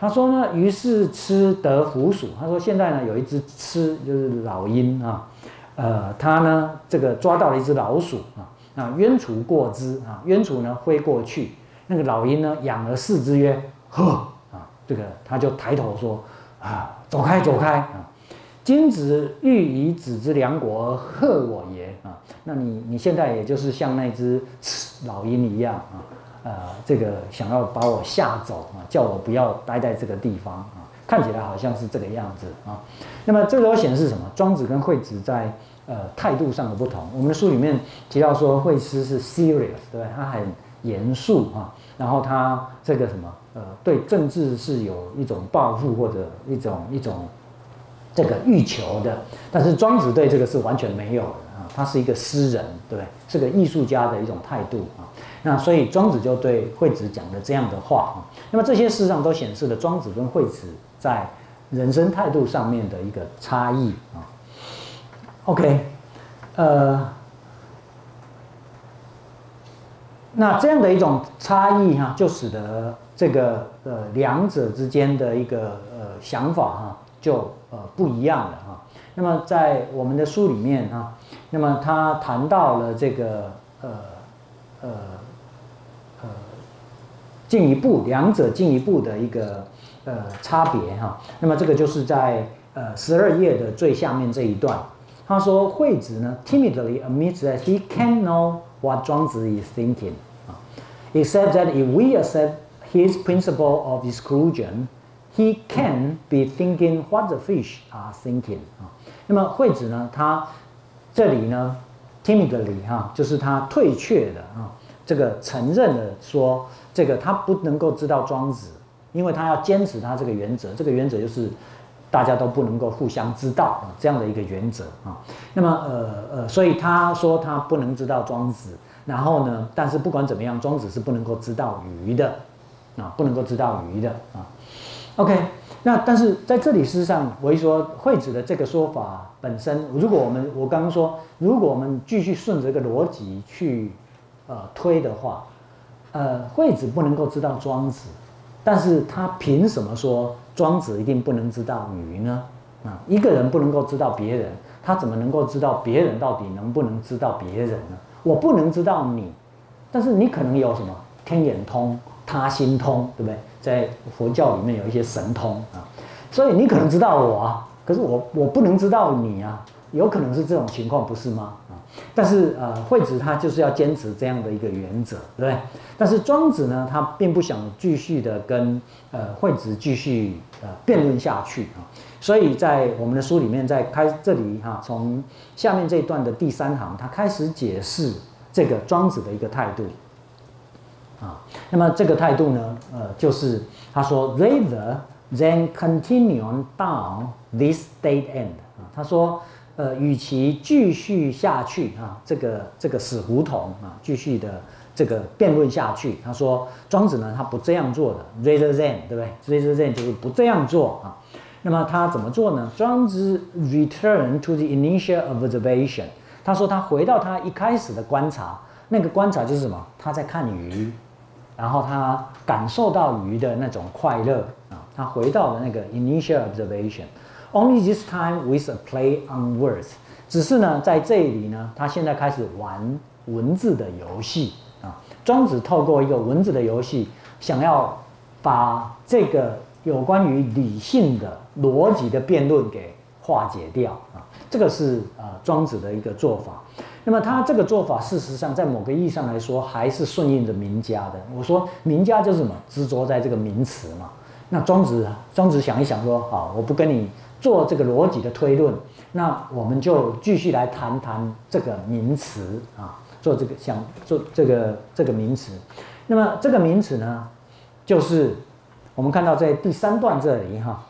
他说呢，于是吃得腐鼠。他说现在呢有一只吃就是老鹰啊，呃，他呢这个抓到了一只老鼠啊。啊，鸢雏过之啊，鸢雏呢飞过去，那个老鹰呢仰而视之曰：“呵啊，这个他就抬头说啊，走开走开啊！今子欲以子之梁国而贺我耶啊？那你你现在也就是像那只老鹰一样啊，呃，这个想要把我吓走啊，叫我不要待在这个地方啊，看起来好像是这个样子啊。那么这都显示什么？庄子跟惠子在。呃，态度上的不同。我们的书里面提到说，惠施是 serious，对他很严肃啊。然后他这个什么，呃，对政治是有一种抱负或者一种一种这个欲求的。但是庄子对这个是完全没有的啊，他是一个诗人，对不对？是个艺术家的一种态度啊。那所以庄子就对惠子讲的这样的话啊。那么这些事实上都显示了庄子跟惠子在人生态度上面的一个差异啊。OK，呃，那这样的一种差异哈，就使得这个呃两者之间的一个呃想法哈，就呃不一样了哈。那么在我们的书里面啊，那么他谈到了这个呃呃进一步两者进一步的一个呃差别哈。那么这个就是在呃十二页的最下面这一段。他说：“惠子呢，timidly admits that he can't know what 庄子 is thinking，啊，except that if we accept his principle of exclusion, he can be thinking what the fish are thinking。啊，那么惠子呢，他这里呢，timidly 哈，就是他退却的啊，这个承认了说，这个他不能够知道庄子，因为他要坚持他这个原则，这个原则就是。”大家都不能够互相知道啊，这样的一个原则啊。那么，呃呃，所以他说他不能知道庄子，然后呢，但是不管怎么样，庄子是不能够知道鱼的啊，不能够知道鱼的啊。OK，那但是在这里事实上，我一说惠子的这个说法本身，如果我们我刚刚说，如果我们继续顺着这个逻辑去呃推的话，呃，惠子不能够知道庄子，但是他凭什么说？庄子一定不能知道鱼呢？啊，一个人不能够知道别人，他怎么能够知道别人到底能不能知道别人呢？我不能知道你，但是你可能有什么天眼通、他心通，对不对？在佛教里面有一些神通啊，所以你可能知道我啊，可是我我不能知道你啊，有可能是这种情况，不是吗？但是呃，惠子他就是要坚持这样的一个原则，对不对？但是庄子呢，他并不想继续的跟呃惠子继续呃辩论下去啊。所以在我们的书里面，在开这里哈，从下面这一段的第三行，他开始解释这个庄子的一个态度啊。那么这个态度呢，呃，就是他说，rather than continue down this dead end 啊，他说。呃，与其继续下去啊，这个这个死胡同啊，继续的这个辩论下去，他说庄子呢，他不这样做的，rather than 对不对？rather than 就是不这样做啊。那么他怎么做呢？庄子 return to the initial observation，他说他回到他一开始的观察，那个观察就是什么？他在看鱼，然后他感受到鱼的那种快乐啊，他回到了那个 initial observation。Only this time with a play on words，只是呢，在这里呢，他现在开始玩文字的游戏啊。庄子透过一个文字的游戏，想要把这个有关于理性的逻辑的辩论给化解掉啊。这个是呃庄子的一个做法。那么他这个做法，事实上在某个意义上来说，还是顺应着名家的。我说名家就是什么？执着在这个名词嘛。那庄子，庄子想一想说，好，我不跟你。做这个逻辑的推论，那我们就继续来谈谈这个名词啊，做这个想做这个这个名词。那么这个名词呢，就是我们看到在第三段这里哈，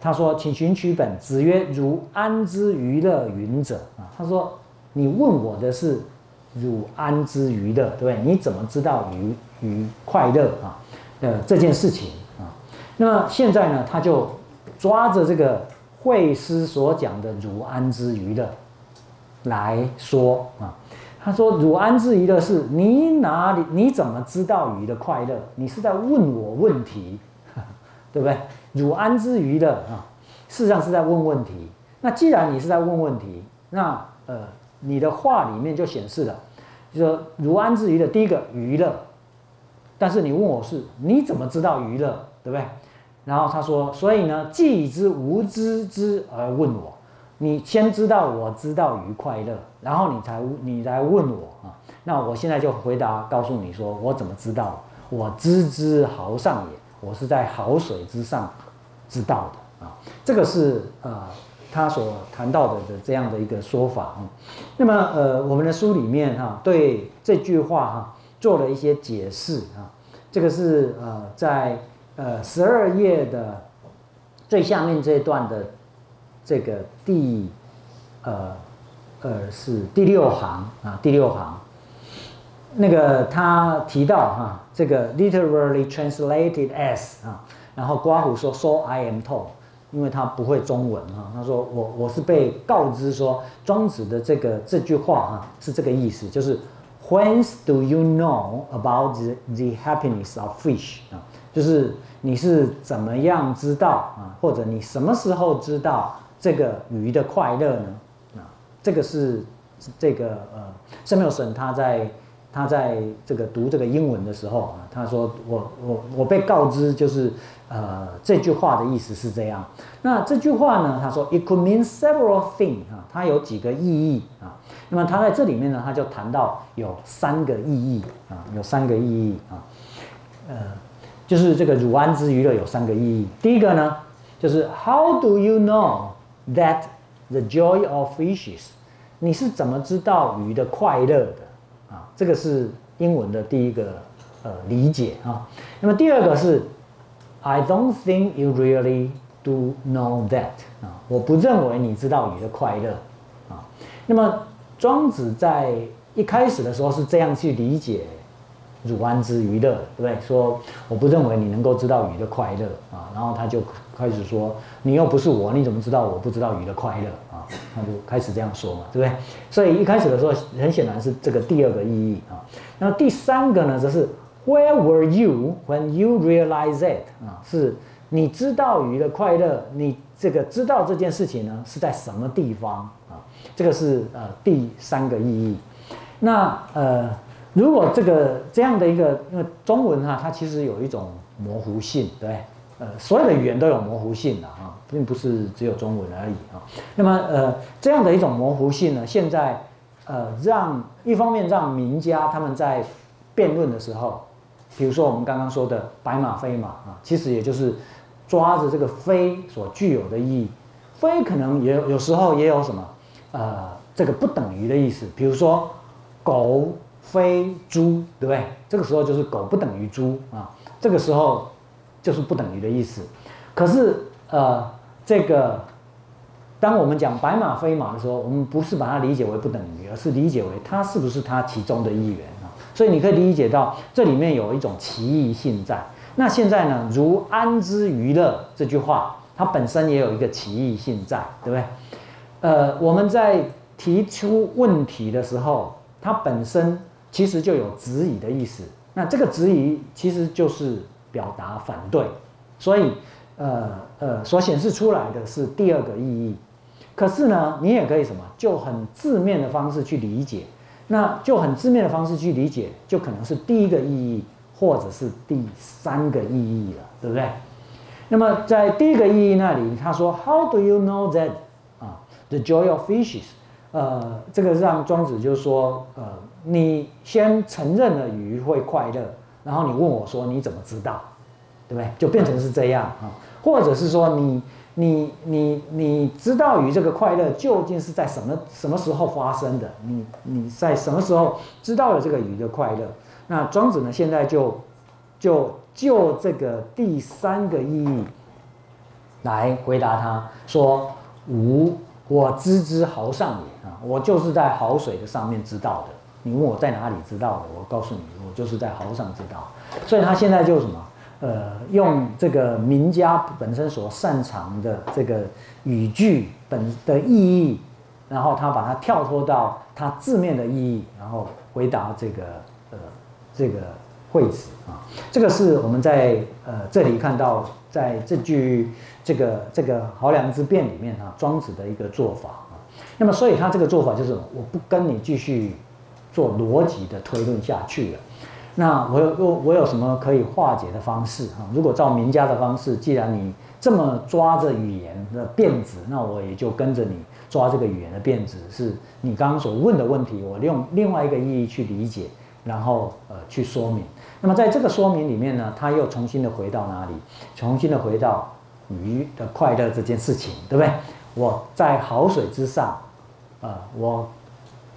他说：“请寻取本。”子曰：“汝安之娱乐云者啊。”他说：“你问我的是汝安知鱼乐？对不对？你怎么知道鱼鱼快乐啊？呃，这件事情啊，那么现在呢，他就抓着这个惠师所讲的汝安知鱼乐来说啊。他说：“汝安知鱼乐是你哪里？你怎么知道鱼的快乐？你是在问我问题，对不对？汝安知鱼乐啊，事实上是在问问题。那既然你是在问问题，那呃，你的话里面就显示了，就说汝安知鱼的第一个娱乐。但是你问我是你怎么知道娱乐，对不对？然后他说，所以呢，既知无知之而问我。”你先知道我知道愉快乐，然后你才你来问我啊。那我现在就回答告诉你说，我怎么知道？我知之豪上也，我是在好水之上知道的啊。这个是呃他所谈到的的这样的一个说法啊。那么呃我们的书里面哈对这句话哈做了一些解释啊。这个是呃在呃十二页的最下面这一段的。这个第，呃，呃是第六行啊，第六行，那个他提到哈，这个 literally translated as 啊，然后刮胡说 so I am told，因为他不会中文啊，他说我我是被告知说庄子的这个这句话啊是这个意思，就是 Whence do you know about the the happiness of fish 啊？就是你是怎么样知道啊，或者你什么时候知道？这个鱼的快乐呢？啊，这个是这个呃，，Samuelson 他在他在这个读这个英文的时候啊，他说我我我被告知就是呃这句话的意思是这样。那这句话呢，他说 it could mean several things 啊，它有几个意义啊。那么他在这里面呢，他就谈到有三个意义啊，有三个意义啊，呃，就是这个汝安之娱乐有三个意义。第一个呢，就是 how do you know？That the joy of fishes，你是怎么知道鱼的快乐的啊？这个是英文的第一个呃理解啊。那么第二个是，I don't think you really do know that 啊，我不认为你知道鱼的快乐啊。那么庄子在一开始的时候是这样去理解。汝安之娱乐，对不对？说我不认为你能够知道鱼的快乐啊，然后他就开始说，你又不是我，你怎么知道我不知道鱼的快乐啊？他就开始这样说嘛，对不对？所以一开始的时候，很显然是这个第二个意义啊。那第三个呢，则是 Where were you when you realized it？啊，是你知道鱼的快乐，你这个知道这件事情呢，是在什么地方啊？这个是呃第三个意义。那呃。如果这个这样的一个，因为中文哈，它其实有一种模糊性，对，呃，所有的语言都有模糊性的啊，并不是只有中文而已啊。那么呃，这样的一种模糊性呢，现在呃，让一方面让名家他们在辩论的时候，比如说我们刚刚说的白马非马啊，其实也就是抓着这个非所具有的意义，非可能也有时候也有什么呃，这个不等于的意思，比如说狗。非猪，对不对？这个时候就是狗不等于猪啊，这个时候就是不等于的意思。可是呃，这个当我们讲白马非马的时候，我们不是把它理解为不等于，而是理解为它是不是它其中的一员啊。所以你可以理解到这里面有一种奇异性在。那现在呢，如安之娱乐这句话，它本身也有一个奇异性在，对不对？呃，我们在提出问题的时候，它本身。其实就有质疑的意思，那这个质疑其实就是表达反对，所以呃呃所显示出来的是第二个意义。可是呢，你也可以什么，就很字面的方式去理解，那就很字面的方式去理解，就可能是第一个意义，或者是第三个意义了，对不对？那么在第一个意义那里，他说 How do you know that 啊，the joy of fishes？呃，这个让庄子就说呃。你先承认了鱼会快乐，然后你问我说你怎么知道，对不对？就变成是这样啊，或者是说你你你你知道鱼这个快乐究竟是在什么什么时候发生的？你你在什么时候知道了这个鱼的快乐？那庄子呢？现在就就就这个第三个意义来回答他说：吾我知之豪上也啊，我就是在好水的上面知道的。你问我在哪里知道的，我告诉你，我就是在壕上知道。所以他现在就什么，呃，用这个名家本身所擅长的这个语句本的意义，然后他把它跳脱到它字面的意义，然后回答这个呃这个惠子啊，这个是我们在呃这里看到在这句这个这个濠梁之辩里面啊，庄子的一个做法啊。那么所以他这个做法就是我不跟你继续做逻辑的推论下去了。那我有我有什么可以化解的方式啊？如果照名家的方式，既然你这么抓着语言的辫子，那我也就跟着你抓这个语言的辫子，是你刚刚所问的问题，我用另外一个意义去理解，然后呃去说明。那么在这个说明里面呢，他又重新的回到哪里？重新的回到鱼的快乐这件事情，对不对？我在好水之上，啊，我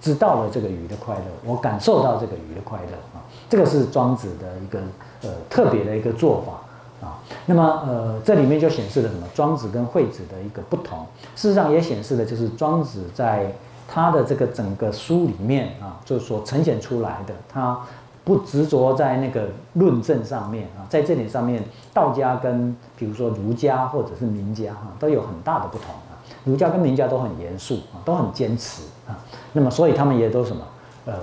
知道了这个鱼的快乐，我感受到这个鱼的快乐啊。这个是庄子的一个呃特别的一个做法啊，那么呃这里面就显示了什么？庄子跟惠子的一个不同，事实上也显示了就是庄子在他的这个整个书里面啊，就是所呈现出来的，他不执着在那个论证上面啊，在这点上面，道家跟比如说儒家或者是名家哈都有很大的不同啊，儒家跟名家都很严肃啊，都很坚持啊，那么所以他们也都什么呃。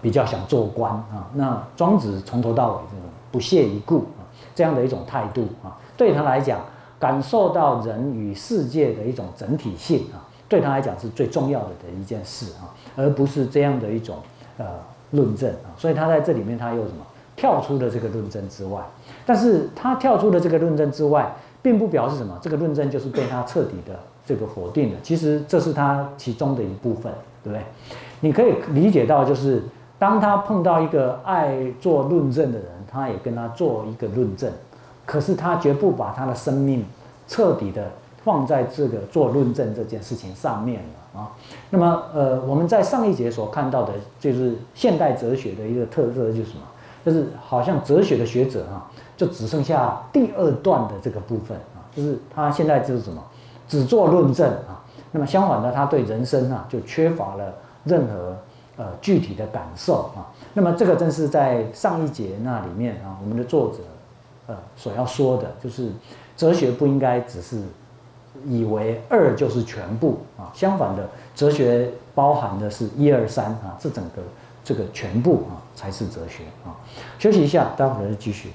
比较想做官啊，那庄子从头到尾这种不屑一顾啊，这样的一种态度啊，对他来讲，感受到人与世界的一种整体性啊，对他来讲是最重要的的一件事啊，而不是这样的一种呃论证啊，所以他在这里面他又什么跳出了这个论证之外，但是他跳出了这个论证之外，并不表示什么这个论证就是被他彻底的这个否定了，其实这是他其中的一部分，对不对？你可以理解到就是。当他碰到一个爱做论证的人，他也跟他做一个论证，可是他绝不把他的生命彻底的放在这个做论证这件事情上面了啊。那么，呃，我们在上一节所看到的，就是现代哲学的一个特色，就是什么？就是好像哲学的学者啊，就只剩下第二段的这个部分啊，就是他现在就是什么，只做论证啊。那么相反的，他对人生啊，就缺乏了任何。呃，具体的感受啊，那么这个正是在上一节那里面啊，我们的作者呃所要说的，就是哲学不应该只是以为二就是全部啊，相反的，哲学包含的是一二三啊，这整个这个全部啊才是哲学啊。休息一下，待会儿继续。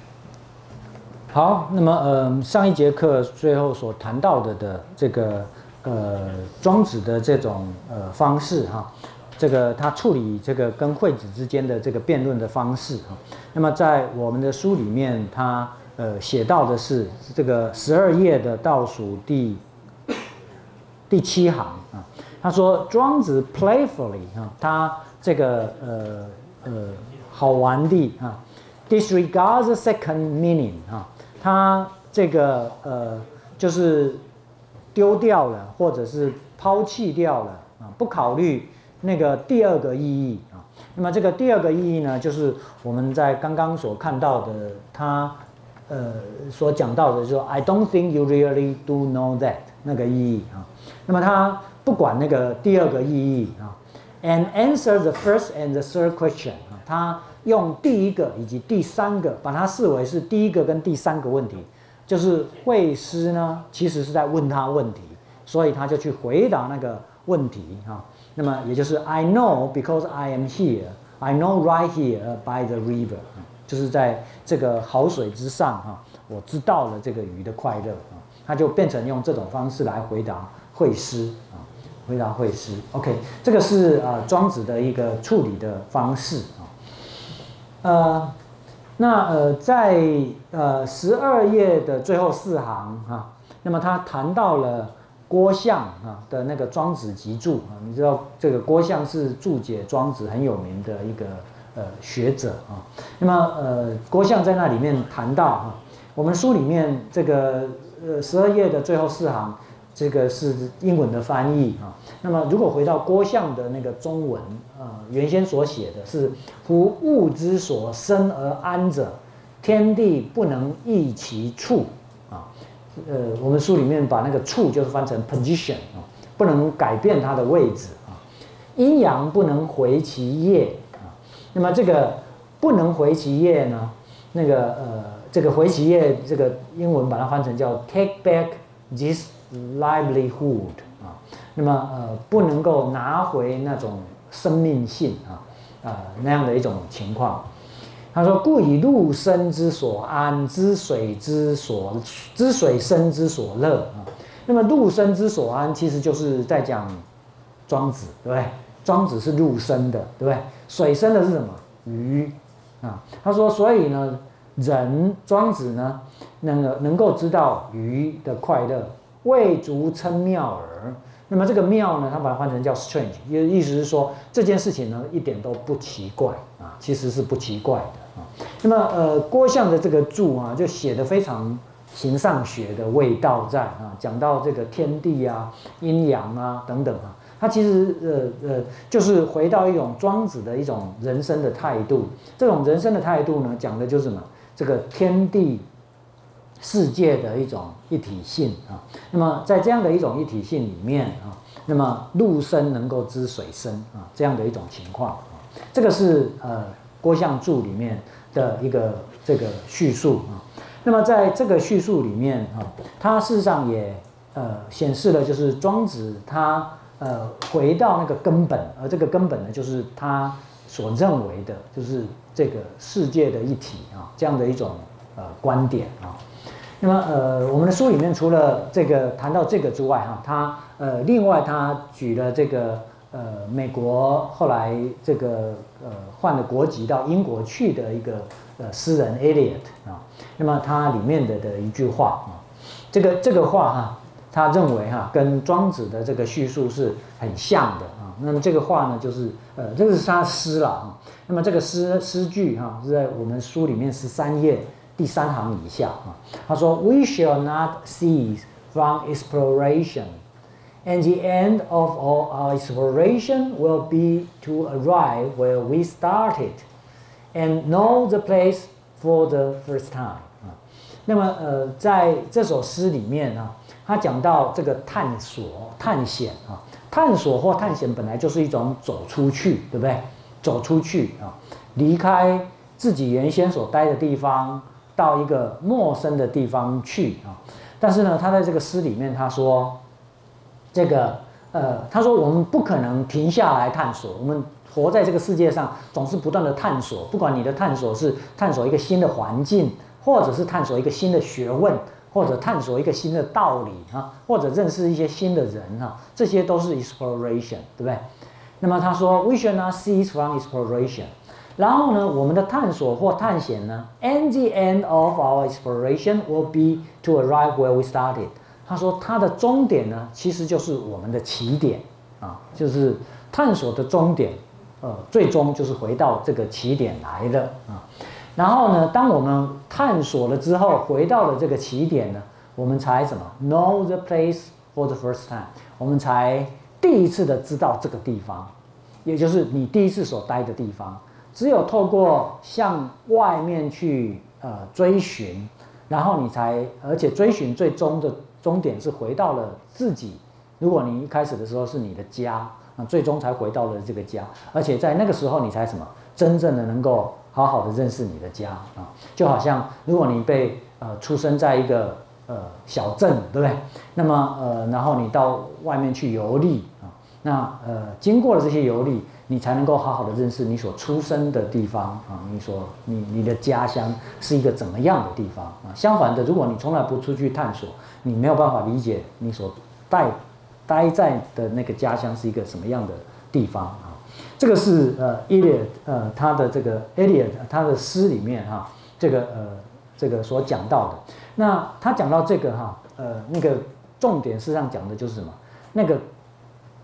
好，那么呃，上一节课最后所谈到的的这个呃庄子的这种呃方式哈。这个他处理这个跟惠子之间的这个辩论的方式啊，那么在我们的书里面，他呃写到的是这个十二页的倒数第第七行啊，他说庄子 playfully 啊，他这个呃呃好玩的啊，disregard the second meaning 啊，他这个呃就是丢掉了或者是抛弃掉了啊，不考虑。那个第二个意义啊，那么这个第二个意义呢，就是我们在刚刚所看到的，他呃所讲到的，就说 I don't think you really do know that 那个意义啊。那么他不管那个第二个意义啊，and answer the first and the third question 啊，他用第一个以及第三个，把它视为是第一个跟第三个问题，就是会师呢，其实是在问他问题，所以他就去回答那个问题啊。那么也就是 I know because I am here. I know right here by the river. 就是在这个好水之上哈，我知道了这个鱼的快乐啊，他就变成用这种方式来回答会师啊，回答会师。OK，这个是啊庄子的一个处理的方式啊。呃，那呃在呃十二页的最后四行哈，那么他谈到了。郭象啊的那个《庄子集注》啊，你知道这个郭象是注解庄子很有名的一个呃学者啊。那么呃，郭象在那里面谈到哈，我们书里面这个呃十二页的最后四行，这个是英文的翻译啊。那么如果回到郭象的那个中文啊，原先所写的是“夫物之所生而安者，天地不能易其处啊”。呃，我们书里面把那个处就是翻成 position 啊，不能改变它的位置啊，阴阳不能回其业啊，那么这个不能回其业呢？那个呃，这个回其业这个英文把它翻成叫 take back this livelihood。那么呃，不能够拿回那种生命性啊啊那样的一种情况。他说：“故以陆生之所安，之水之所之水生之所乐啊。那么陆生之所安，其实就是在讲庄子，对不对？庄子是陆生的，对不对？水生的是什么？鱼啊。他说，所以呢，人庄子呢，那个能够知道鱼的快乐，未足称妙耳。那么这个妙呢，他把它换成叫 strange，意思是说这件事情呢，一点都不奇怪啊，其实是不奇怪的。”啊，那么呃，郭象的这个注啊，就写的非常形上学的味道在啊，讲到这个天地啊、阴阳啊等等啊，他其实呃呃，就是回到一种庄子的一种人生的态度。这种人生的态度呢，讲的就是什么？这个天地世界的一种一体性啊。那么在这样的一种一体性里面啊，那么陆生能够知水生啊，这样的一种情况啊，这个是呃。郭象注里面的一个这个叙述啊，那么在这个叙述里面啊，它事实上也呃显示了就是庄子他呃回到那个根本，而这个根本呢就是他所认为的就是这个世界的一体啊这样的一种呃观点啊。那么呃我们的书里面除了这个谈到这个之外哈，他呃另外他举了这个。呃，美国后来这个呃换了国籍到英国去的一个呃诗人 Eliot 啊，那么他里面的的一句话啊，这个这个话哈，他认为哈跟庄子的这个叙述是很像的啊。那么这个话呢，就是呃这个是他诗了啊。那么这个诗诗句哈是在我们书里面十三页第三行以下啊。他说：“We shall not cease from exploration。” And the end of all our exploration will be to arrive where we started, and know the place for the first time. 啊，那么呃，在这首诗里面呢，他讲到这个探索、探险啊，探索或探险本来就是一种走出去，对不对？走出去啊，离开自己原先所待的地方，到一个陌生的地方去啊。但是呢，他在这个诗里面他说。这个呃，他说我们不可能停下来探索，我们活在这个世界上，总是不断的探索。不管你的探索是探索一个新的环境，或者是探索一个新的学问，或者探索一个新的道理啊，或者认识一些新的人啊，这些都是 exploration，对不对？那么他说，we should not cease from exploration。然后呢，我们的探索或探险呢，and the end of our exploration will be to arrive where we started。他说：“他的终点呢，其实就是我们的起点啊，就是探索的终点，呃，最终就是回到这个起点来的啊。然后呢，当我们探索了之后，回到了这个起点呢，我们才什么？Know the place for the first time，我们才第一次的知道这个地方，也就是你第一次所待的地方。只有透过向外面去呃追寻，然后你才，而且追寻最终的。”终点是回到了自己。如果你一开始的时候是你的家，那最终才回到了这个家，而且在那个时候你才什么真正的能够好好的认识你的家啊，就好像如果你被呃出生在一个呃小镇，对不对？那么呃然后你到外面去游历啊，那呃经过了这些游历。你才能够好好的认识你所出生的地方啊，你所你你的家乡是一个怎么样的地方啊？相反的，如果你从来不出去探索，你没有办法理解你所待待在的那个家乡是一个什么样的地方啊？这个是呃，Eliot 呃他的这个 Eliot 他的诗里面哈，这个呃这个所讲到的。那他讲到这个哈，呃那个重点事实上讲的就是什么？那个。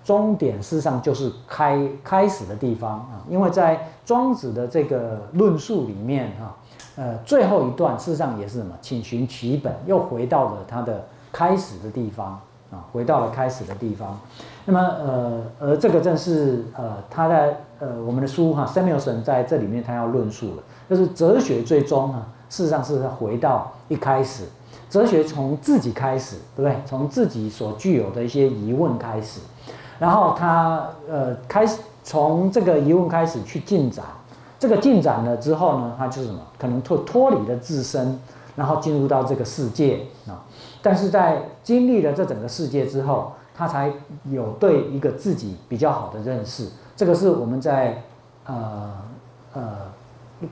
终点事实上就是开开始的地方啊，因为在庄子的这个论述里面哈，呃，最后一段事实上也是什么，请寻其本，又回到了它的开始的地方啊，回到了开始的地方。那么呃，而这个正是呃，他在呃我们的书哈，Samuelson 在这里面他要论述了，就是哲学最终啊，事实上是回到一开始，哲学从自己开始，对不对？从自己所具有的一些疑问开始。然后他呃开始从这个疑问开始去进展，这个进展了之后呢，他就是什么？可能脱脱离了自身，然后进入到这个世界啊。但是在经历了这整个世界之后，他才有对一个自己比较好的认识。这个是我们在呃呃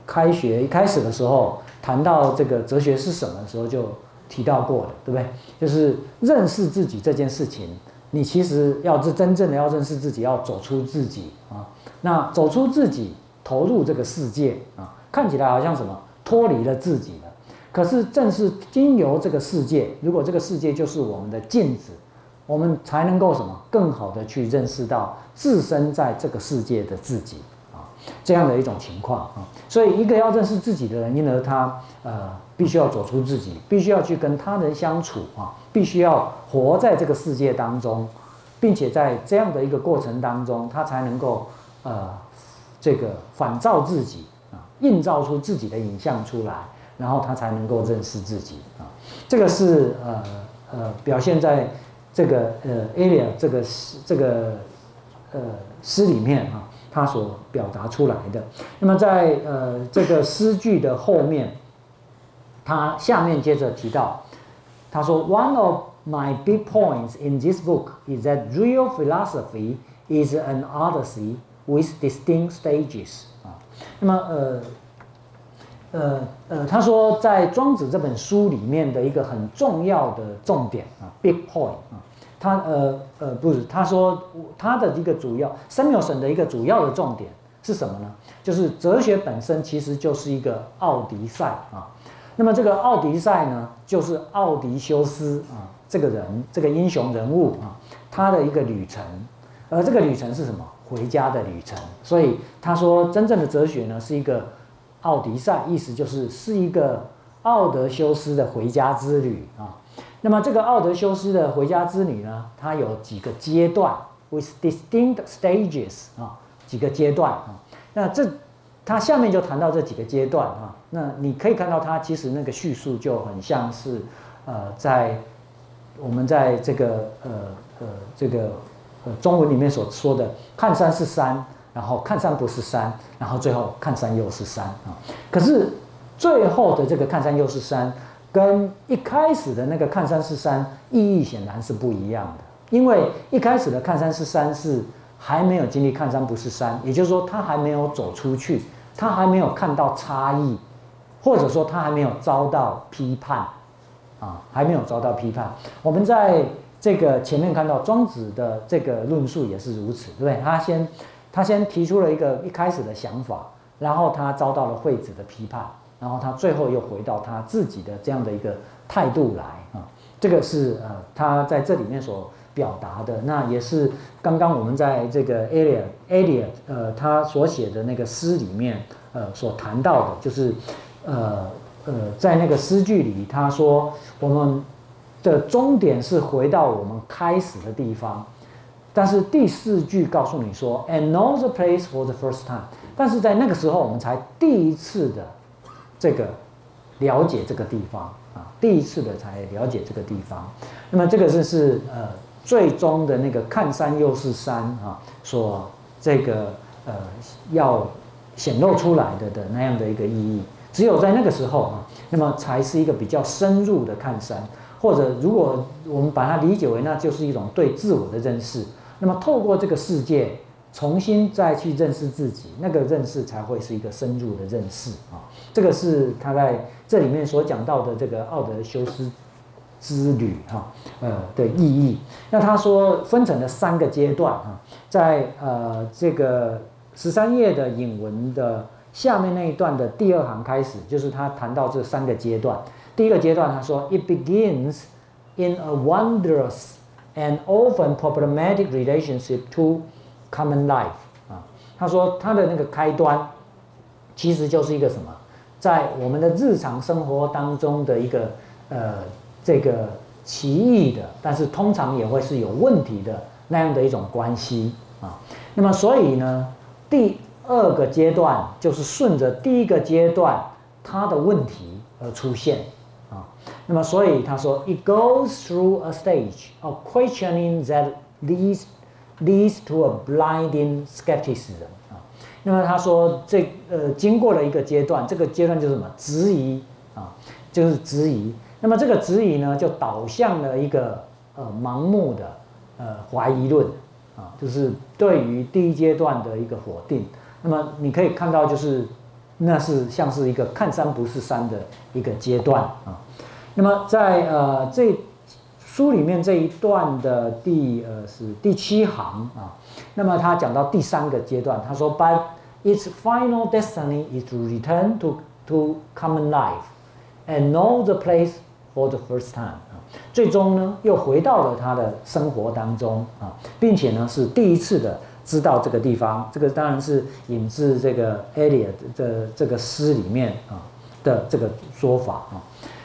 开学一开始的时候谈到这个哲学是什么的时候就提到过的，对不对？就是认识自己这件事情，你其实要是真正的要认识自己，要走出自己啊。那走出自己。投入这个世界啊，看起来好像什么脱离了自己了。可是正是经由这个世界，如果这个世界就是我们的镜子，我们才能够什么更好的去认识到自身在这个世界的自己，这样的一种情况啊。所以，一个要认识自己的人，因而他呃必须要走出自己，必须要去跟他人相处啊，必须要活在这个世界当中，并且在这样的一个过程当中，他才能够呃。这个反照自己啊，映照出自己的影像出来，然后他才能够认识自己啊。这个是呃呃表现在这个呃 area 这个诗这个呃诗里面啊，他所表达出来的。那么在呃这个诗句的后面，他下面接着提到，他说：“One of my big points in this book is that real philosophy is an odyssey。” With distinct stages 啊，那么呃呃呃，他说在庄子这本书里面的一个很重要的重点啊，big point 啊，他呃呃不是，他说他的一个主要 Samuelson 的一个主要的重点是什么呢？就是哲学本身其实就是一个奥迪赛啊。那么这个奥迪赛呢，就是奥迪修斯啊这个人这个英雄人物啊，他的一个旅程，而这个旅程是什么？回家的旅程，所以他说，真正的哲学呢是一个奥迪赛，意思就是是一个奥德修斯的回家之旅啊。那么这个奥德修斯的回家之旅呢，它有几个阶段，with distinct stages 啊，几个阶段啊。那这他下面就谈到这几个阶段啊。那你可以看到，他其实那个叙述就很像是呃，在我们在这个呃呃这个呃。中文里面所说的“看山是山”，然后“看山不是山”，然后最后“看山又是山”啊。可是最后的这个“看山又是山”，跟一开始的那个“看山是山”意义显然是不一样的。因为一开始的“看山是山”是还没有经历“看山不是山”，也就是说他还没有走出去，他还没有看到差异，或者说他还没有遭到批判啊，还没有遭到批判。我们在。这个前面看到庄子的这个论述也是如此，对不对？他先他先提出了一个一开始的想法，然后他遭到了惠子的批判，然后他最后又回到他自己的这样的一个态度来啊。这个是呃他在这里面所表达的，那也是刚刚我们在这个 Eliot Eliot 呃他所写的那个诗里面呃所谈到的，就是呃呃在那个诗句里他说我们。的终点是回到我们开始的地方，但是第四句告诉你说，and know the place for the first time。但是在那个时候，我们才第一次的这个了解这个地方啊，第一次的才了解这个地方。那么这个就是呃，最终的那个看山又是山啊，所这个呃要显露出来的的那样的一个意义。只有在那个时候啊，那么才是一个比较深入的看山。或者，如果我们把它理解为，那就是一种对自我的认识。那么，透过这个世界重新再去认识自己，那个认识才会是一个深入的认识啊。这个是他在这里面所讲到的这个奥德修斯之旅哈，呃的意义。那他说分成了三个阶段哈，在呃这个十三页的引文的下面那一段的第二行开始，就是他谈到这三个阶段。第一个阶段，他说，It begins in a wondrous and often problematic relationship to common life。啊，他说他的那个开端，其实就是一个什么，在我们的日常生活当中的一个呃这个奇异的，但是通常也会是有问题的那样的一种关系啊。那么所以呢，第二个阶段就是顺着第一个阶段它的问题而出现啊。那么，所以他说，it goes through a stage of questioning that leads leads to a blinding skepticism，那么他说这呃经过了一个阶段，这个阶段就是什么？质疑啊，就是质疑。那么这个质疑呢，就导向了一个呃盲目的呃怀疑论啊，就是对于第一阶段的一个否定。那么你可以看到，就是那是像是一个看山不是山的一个阶段啊。那么在呃这书里面这一段的第呃是第七行啊，那么他讲到第三个阶段，他说：“But its final destiny is to return to to common life and know the place for the first time。”啊，最终呢又回到了他的生活当中啊，并且呢是第一次的。知道这个地方，这个当然是引自这个 Eliot 的这个诗里面啊的这个说法啊。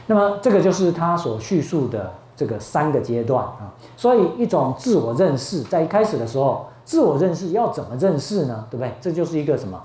那么这个就是他所叙述的这个三个阶段啊。所以一种自我认识，在一开始的时候，自我认识要怎么认识呢？对不对？这就是一个什么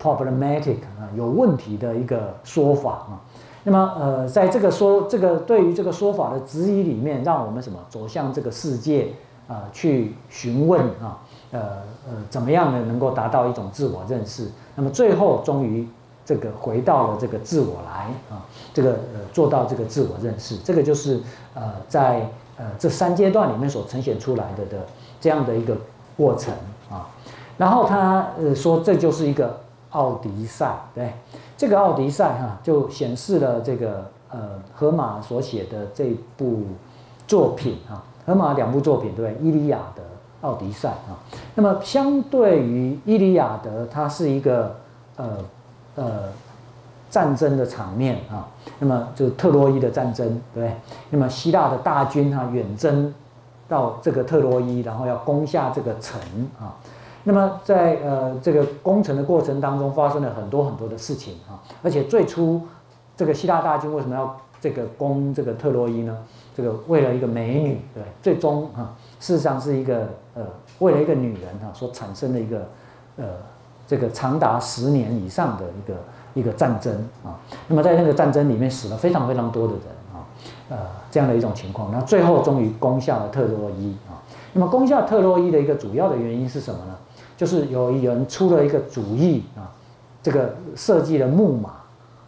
problematic 啊，有问题的一个说法啊。那么呃，在这个说这个对于这个说法的质疑里面，让我们什么走向这个世界啊，去询问啊。呃呃，怎么样呢？能够达到一种自我认识，那么最后终于这个回到了这个自我来啊，这个呃做到这个自我认识，这个就是呃在呃这三阶段里面所呈现出来的的这样的一个过程啊。然后他呃说这就是一个奥迪赛，对，这个奥迪赛哈就显示了这个呃荷马所写的这部作品啊，荷马两部作品对，伊利亚的。奥迪赛啊，那么相对于《伊利亚德》，它是一个呃呃战争的场面啊，那么就特洛伊的战争，对不对？那么希腊的大军哈远征到这个特洛伊，然后要攻下这个城啊。那么在呃这个攻城的过程当中，发生了很多很多的事情啊。而且最初这个希腊大军为什么要这个攻这个特洛伊呢？这个为了一个美女，对，最终啊。事实上是一个呃，为了一个女人啊所产生的一个呃，这个长达十年以上的一个一个战争啊。那么在那个战争里面死了非常非常多的人啊，呃，这样的一种情况。那最后终于攻下了特洛伊啊。那么攻下特洛伊的一个主要的原因是什么呢？就是有一人出了一个主意啊，这个设计了木马，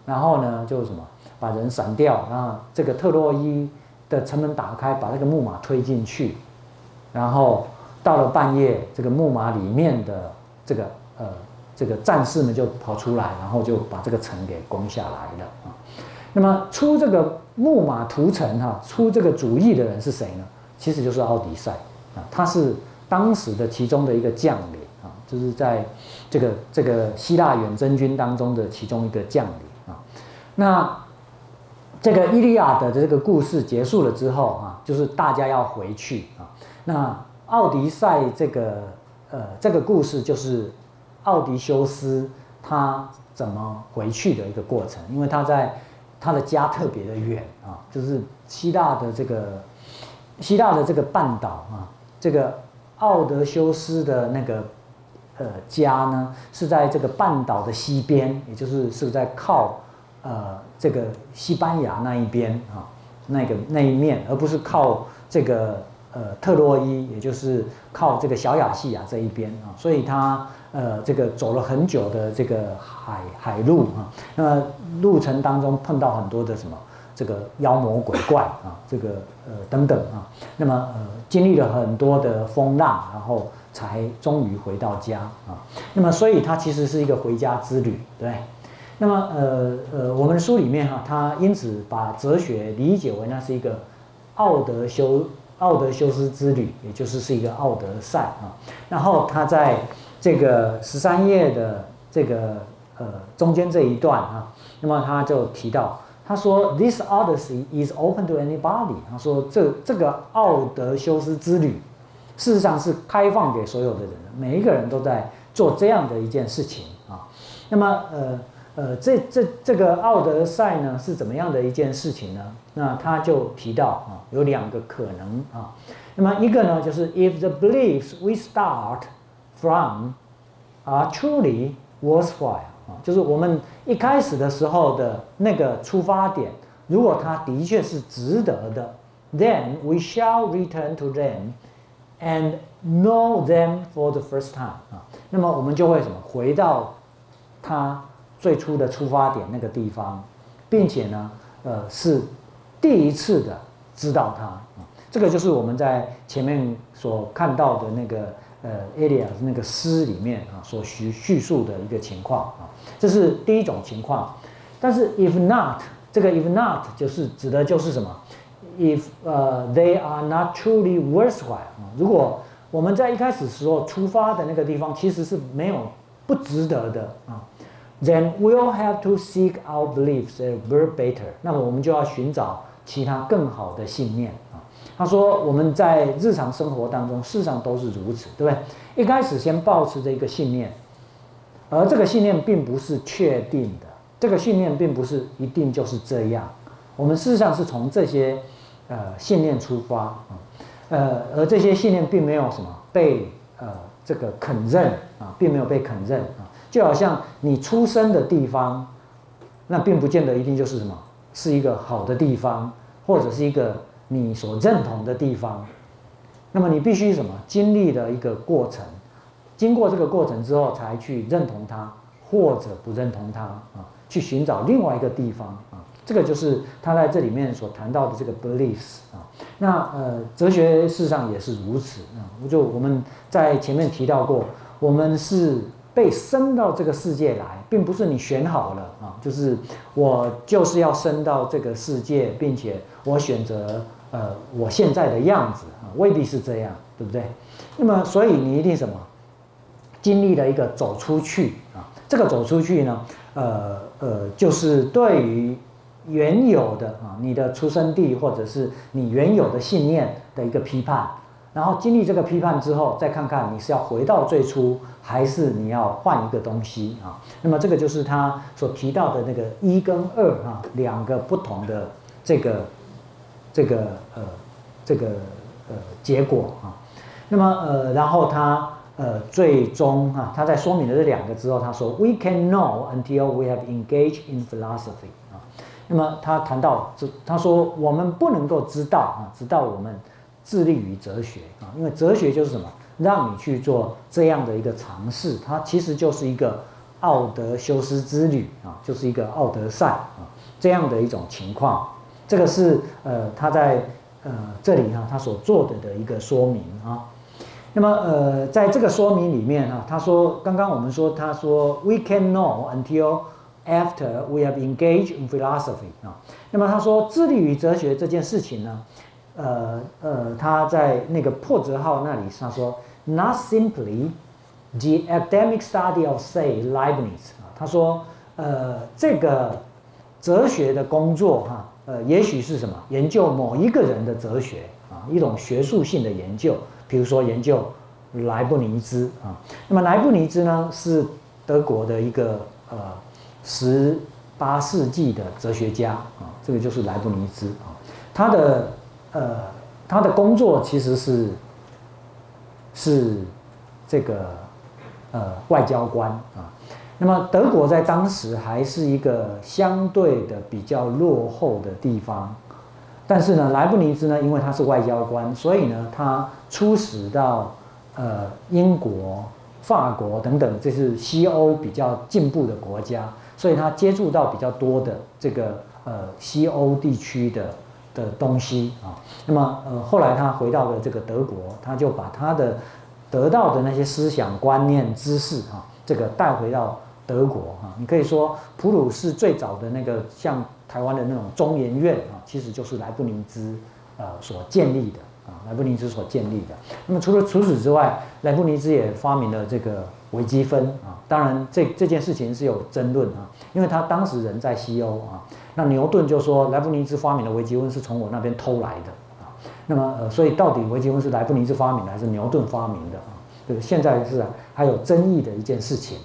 然后呢就是什么把人闪掉，然后这个特洛伊的城门打开，把那个木马推进去。然后到了半夜，这个木马里面的这个呃这个战士们就跑出来，然后就把这个城给攻下来了。那么出这个木马屠城哈，出这个主意的人是谁呢？其实就是奥迪赛啊，他是当时的其中的一个将领啊，就是在这个这个希腊远征军当中的其中一个将领啊。那这个伊利亚的这个故事结束了之后啊，就是大家要回去啊。那奥迪赛这个呃这个故事就是奥迪修斯他怎么回去的一个过程，因为他在他的家特别的远啊，就是希腊的这个希腊的这个半岛啊，这个奥德修斯的那个呃家呢是在这个半岛的西边，也就是是在靠呃这个西班牙那一边啊那个那一面，而不是靠这个。呃，特洛伊也就是靠这个小亚细亚这一边啊，所以他呃这个走了很久的这个海海路啊，那么路程当中碰到很多的什么这个妖魔鬼怪啊，这个呃等等啊，那么呃经历了很多的风浪，然后才终于回到家啊，那么所以他其实是一个回家之旅，对。那么呃呃，我们书里面哈，他因此把哲学理解为那是一个奥德修。奥德修斯之旅，也就是是一个奥德赛啊。然后他在这个十三页的这个呃中间这一段啊，那么他就提到，他说：“This Odyssey is open to anybody。”他说：“这这个奥德修斯之旅，事实上是开放给所有的人，每一个人都在做这样的一件事情啊。”那么呃。呃，这这这个奥德赛呢是怎么样的一件事情呢？那他就提到啊，有两个可能啊。那么一个呢，就是 if the beliefs we start from are truly worthwhile 啊，就是我们一开始的时候的那个出发点，如果它的确是值得的，then we shall return to them and know them for the first time 啊，那么我们就会什么？回到他最初的出发点那个地方，并且呢，呃，是第一次的知道他啊，这个就是我们在前面所看到的那个呃 a l i a 那个诗里面啊所叙叙述的一个情况啊，这是第一种情况。但是 if not 这个 if not 就是指的就是什么？if 呃 they are not truly worthwhile 啊，如果我们在一开始时候出发的那个地方其实是没有不值得的啊，then we'll have to seek our beliefs that were better。那么我们就要寻找其他更好的信念。他说我们在日常生活当中事实上都是如此，对不对？一开始先保持着一个信念，而这个信念并不是确定的，这个信念并不是一定就是这样。我们事实上是从这些呃信念出发啊。呃，而这些信念并没有什么被呃这个肯认啊，并没有被肯认啊，就好像你出生的地方，那并不见得一定就是什么是一个好的地方，或者是一个你所认同的地方。那么你必须什么经历的一个过程，经过这个过程之后，才去认同它，或者不认同它啊，去寻找另外一个地方啊。这个就是他在这里面所谈到的这个 beliefs 啊，那呃，哲学事实上也是如此啊。我就我们在前面提到过，我们是被生到这个世界来，并不是你选好了啊，就是我就是要生到这个世界，并且我选择呃我现在的样子啊，未必是这样，对不对？那么所以你一定什么经历了一个走出去啊，这个走出去呢，呃呃，就是对于。原有的啊，你的出生地或者是你原有的信念的一个批判，然后经历这个批判之后，再看看你是要回到最初，还是你要换一个东西啊？那么这个就是他所提到的那个一跟二啊，两个不同的这个这个呃这个呃结果啊。那么呃，然后他呃最终啊，他在说明了这两个之后，他说：“We can know until we have engaged in philosophy 啊。”那么他谈到这，他说我们不能够知道啊，直到我们致力于哲学啊，因为哲学就是什么，让你去做这样的一个尝试，它其实就是一个奥德修斯之旅啊，就是一个奥德赛啊这样的一种情况。这个是呃他在呃这里哈他所做的的一个说明啊。那么呃在这个说明里面啊，他说刚刚我们说他说 we can know until After we have engaged in philosophy 啊，那么他说致力于哲学这件事情呢，呃呃，他在那个破折号那里他说，not simply the academic study of say Leibniz 啊，他说呃这个哲学的工作哈，呃也许是什么研究某一个人的哲学啊，一种学术性的研究，比如说研究莱布尼兹啊，那么莱布尼兹呢是德国的一个呃。十八世纪的哲学家啊，这个就是莱布尼兹啊，他的呃他的工作其实是是这个呃外交官啊，那么德国在当时还是一个相对的比较落后的地方，但是呢，莱布尼兹呢，因为他是外交官，所以呢，他出使到呃英国、法国等等，这是西欧比较进步的国家。所以他接触到比较多的这个呃西欧地区的的东西啊，那么呃后来他回到了这个德国，他就把他的得到的那些思想观念知识啊，这个带回到德国啊。你可以说普鲁士最早的那个像台湾的那种中研院啊，其实就是莱布尼兹呃所建立的啊，莱布尼兹所建立的。那么除了除此之外，莱布尼兹也发明了这个。微积分啊，当然这这件事情是有争论啊，因为他当时人在西欧啊，那牛顿就说莱布尼兹发明的微积分是从我那边偷来的啊，那么呃，所以到底微积分是莱布尼兹发明的还是牛顿发明的啊？这个现在是还有争议的一件事情。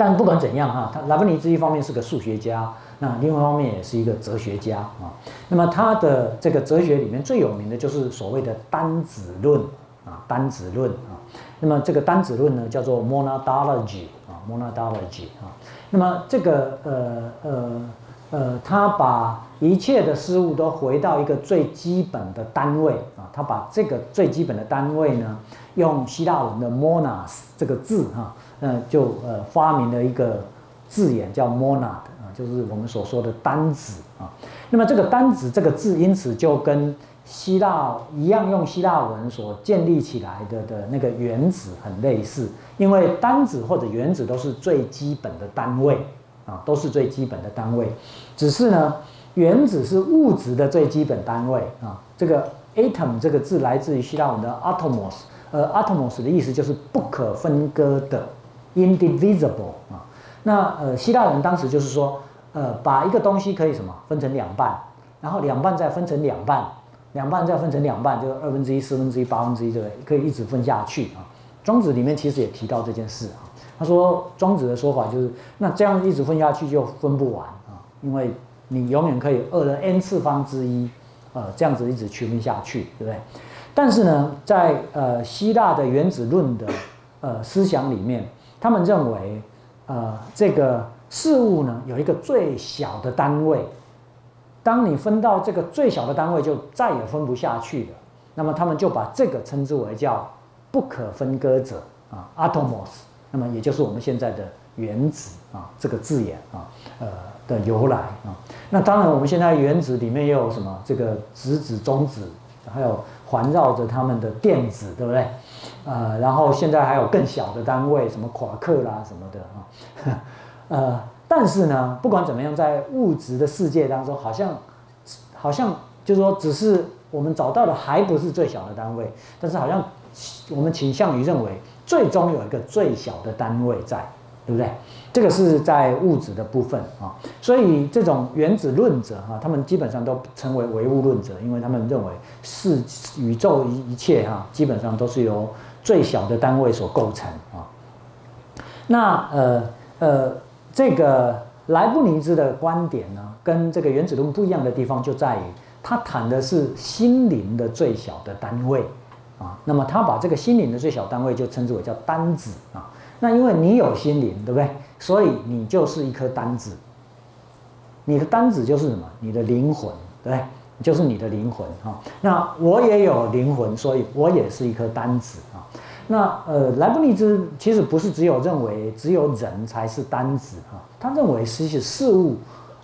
但不管怎样哈，他莱布尼兹一方面是个数学家，那另外一方面也是一个哲学家啊。那么他的这个哲学里面最有名的就是所谓的单子论啊，单子论啊。那么这个单子论呢，叫做 monadology 啊，monadology 啊。那么这个呃呃呃，他把一切的事物都回到一个最基本的单位啊，他把这个最基本的单位呢，用希腊文的 monas 这个字哈，那就呃发明了一个字眼叫 monad 啊，就是我们所说的单子啊。那么这个单子这个字，因此就跟希腊一样，用希腊文所建立起来的的那个原子很类似，因为单子或者原子都是最基本的单位。啊，都是最基本的单位，只是呢，原子是物质的最基本单位啊。这个 atom 这个字来自于希腊文的 atomos，呃，atomos 的意思就是不可分割的，indivisible 啊。那呃，希腊人当时就是说，呃，把一个东西可以什么分成两半，然后两半再分成两半，两半再分成两半，就是二分之一、四分之一、八分之一，对不对？可以一直分下去啊。庄子里面其实也提到这件事啊。他说：“庄子的说法就是，那这样一直分下去就分不完啊，因为你永远可以二的 n 次方之一，呃，这样子一直区分下去，对不对？但是呢，在呃希腊的原子论的呃思想里面，他们认为，呃，这个事物呢有一个最小的单位，当你分到这个最小的单位，就再也分不下去了。那么他们就把这个称之为叫不可分割者啊，atomos。”那么也就是我们现在的原子啊这个字眼啊呃的由来啊。那当然我们现在原子里面又有什么这个质子、中子，还有环绕着它们的电子，对不对？呃，然后现在还有更小的单位，什么夸克啦什么的啊。呃，但是呢，不管怎么样，在物质的世界当中，好像好像就是说，只是我们找到的还不是最小的单位，但是好像我们倾向于认为。最终有一个最小的单位在，对不对？这个是在物质的部分啊，所以这种原子论者哈，他们基本上都称为唯物论者，因为他们认为是宇宙一一切哈，基本上都是由最小的单位所构成啊。那呃呃，这个莱布尼兹的观点呢，跟这个原子论不一样的地方就在于，他谈的是心灵的最小的单位。啊，那么他把这个心灵的最小单位就称之为叫单子啊。那因为你有心灵，对不对？所以你就是一颗单子。你的单子就是什么？你的灵魂，对不对？就是你的灵魂啊。那我也有灵魂，所以我也是一颗单子啊。那呃，莱布尼兹其实不是只有认为只有人才是单子啊，他认为其实事物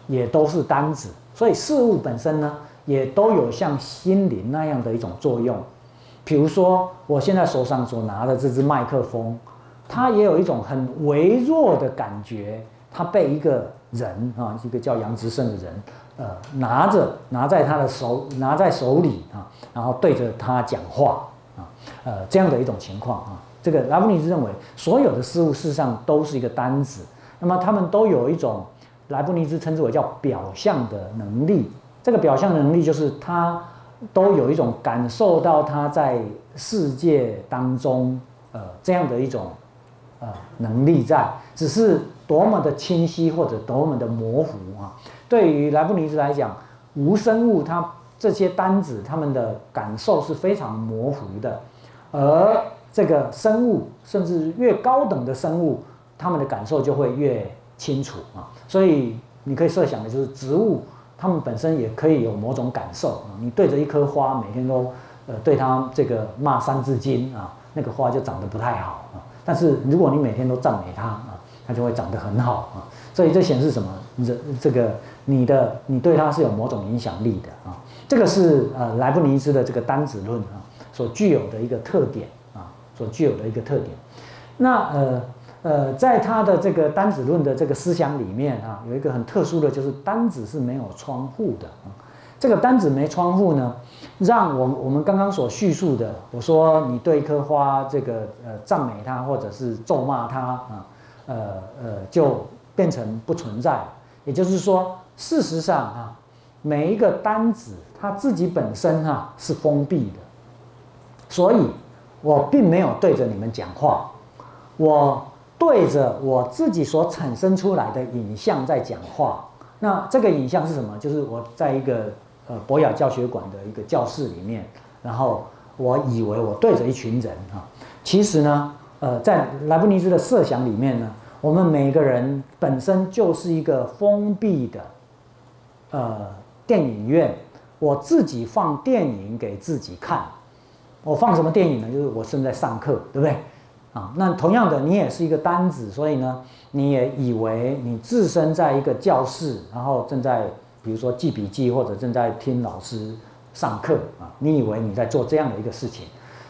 也都是单子，所以事物本身呢，也都有像心灵那样的一种作用。比如说，我现在手上所拿的这支麦克风，它也有一种很微弱的感觉，它被一个人啊，一个叫杨直胜的人，呃，拿着拿在他的手拿在手里啊，然后对着他讲话啊，呃，这样的一种情况啊，这个拉布尼兹认为，所有的事物事实上都是一个单子，那么他们都有一种莱布尼兹称之为叫表象的能力，这个表象能力就是他。都有一种感受到他在世界当中，呃，这样的一种呃能力在，只是多么的清晰或者多么的模糊啊！对于莱布尼兹来讲，无生物它这些单子，他们的感受是非常模糊的，而这个生物，甚至越高等的生物，他们的感受就会越清楚啊！所以你可以设想的就是植物。他们本身也可以有某种感受啊！你对着一棵花，每天都呃对它这个骂三字经啊，那个花就长得不太好啊。但是如果你每天都赞美它啊，它就会长得很好啊。所以这显示什么？这这个你的你对它是有某种影响力的啊。这个是呃莱布尼兹的这个单子论啊所具有的一个特点啊，所具有的一个特点。那呃。呃，在他的这个单子论的这个思想里面啊，有一个很特殊的就是单子是没有窗户的啊。这个单子没窗户呢，让我我们刚刚所叙述的，我说你对一棵花这个呃赞美它或者是咒骂它啊，呃呃就变成不存在。也就是说，事实上啊，每一个单子它自己本身哈是封闭的，所以我并没有对着你们讲话，我。对着我自己所产生出来的影像在讲话，那这个影像是什么？就是我在一个呃博雅教学馆的一个教室里面，然后我以为我对着一群人啊，其实呢，呃，在莱布尼兹的设想里面呢，我们每个人本身就是一个封闭的呃电影院，我自己放电影给自己看。我放什么电影呢？就是我正在上课，对不对？啊，那同样的，你也是一个单子，所以呢，你也以为你置身在一个教室，然后正在比如说记笔记或者正在听老师上课啊，你以为你在做这样的一个事情，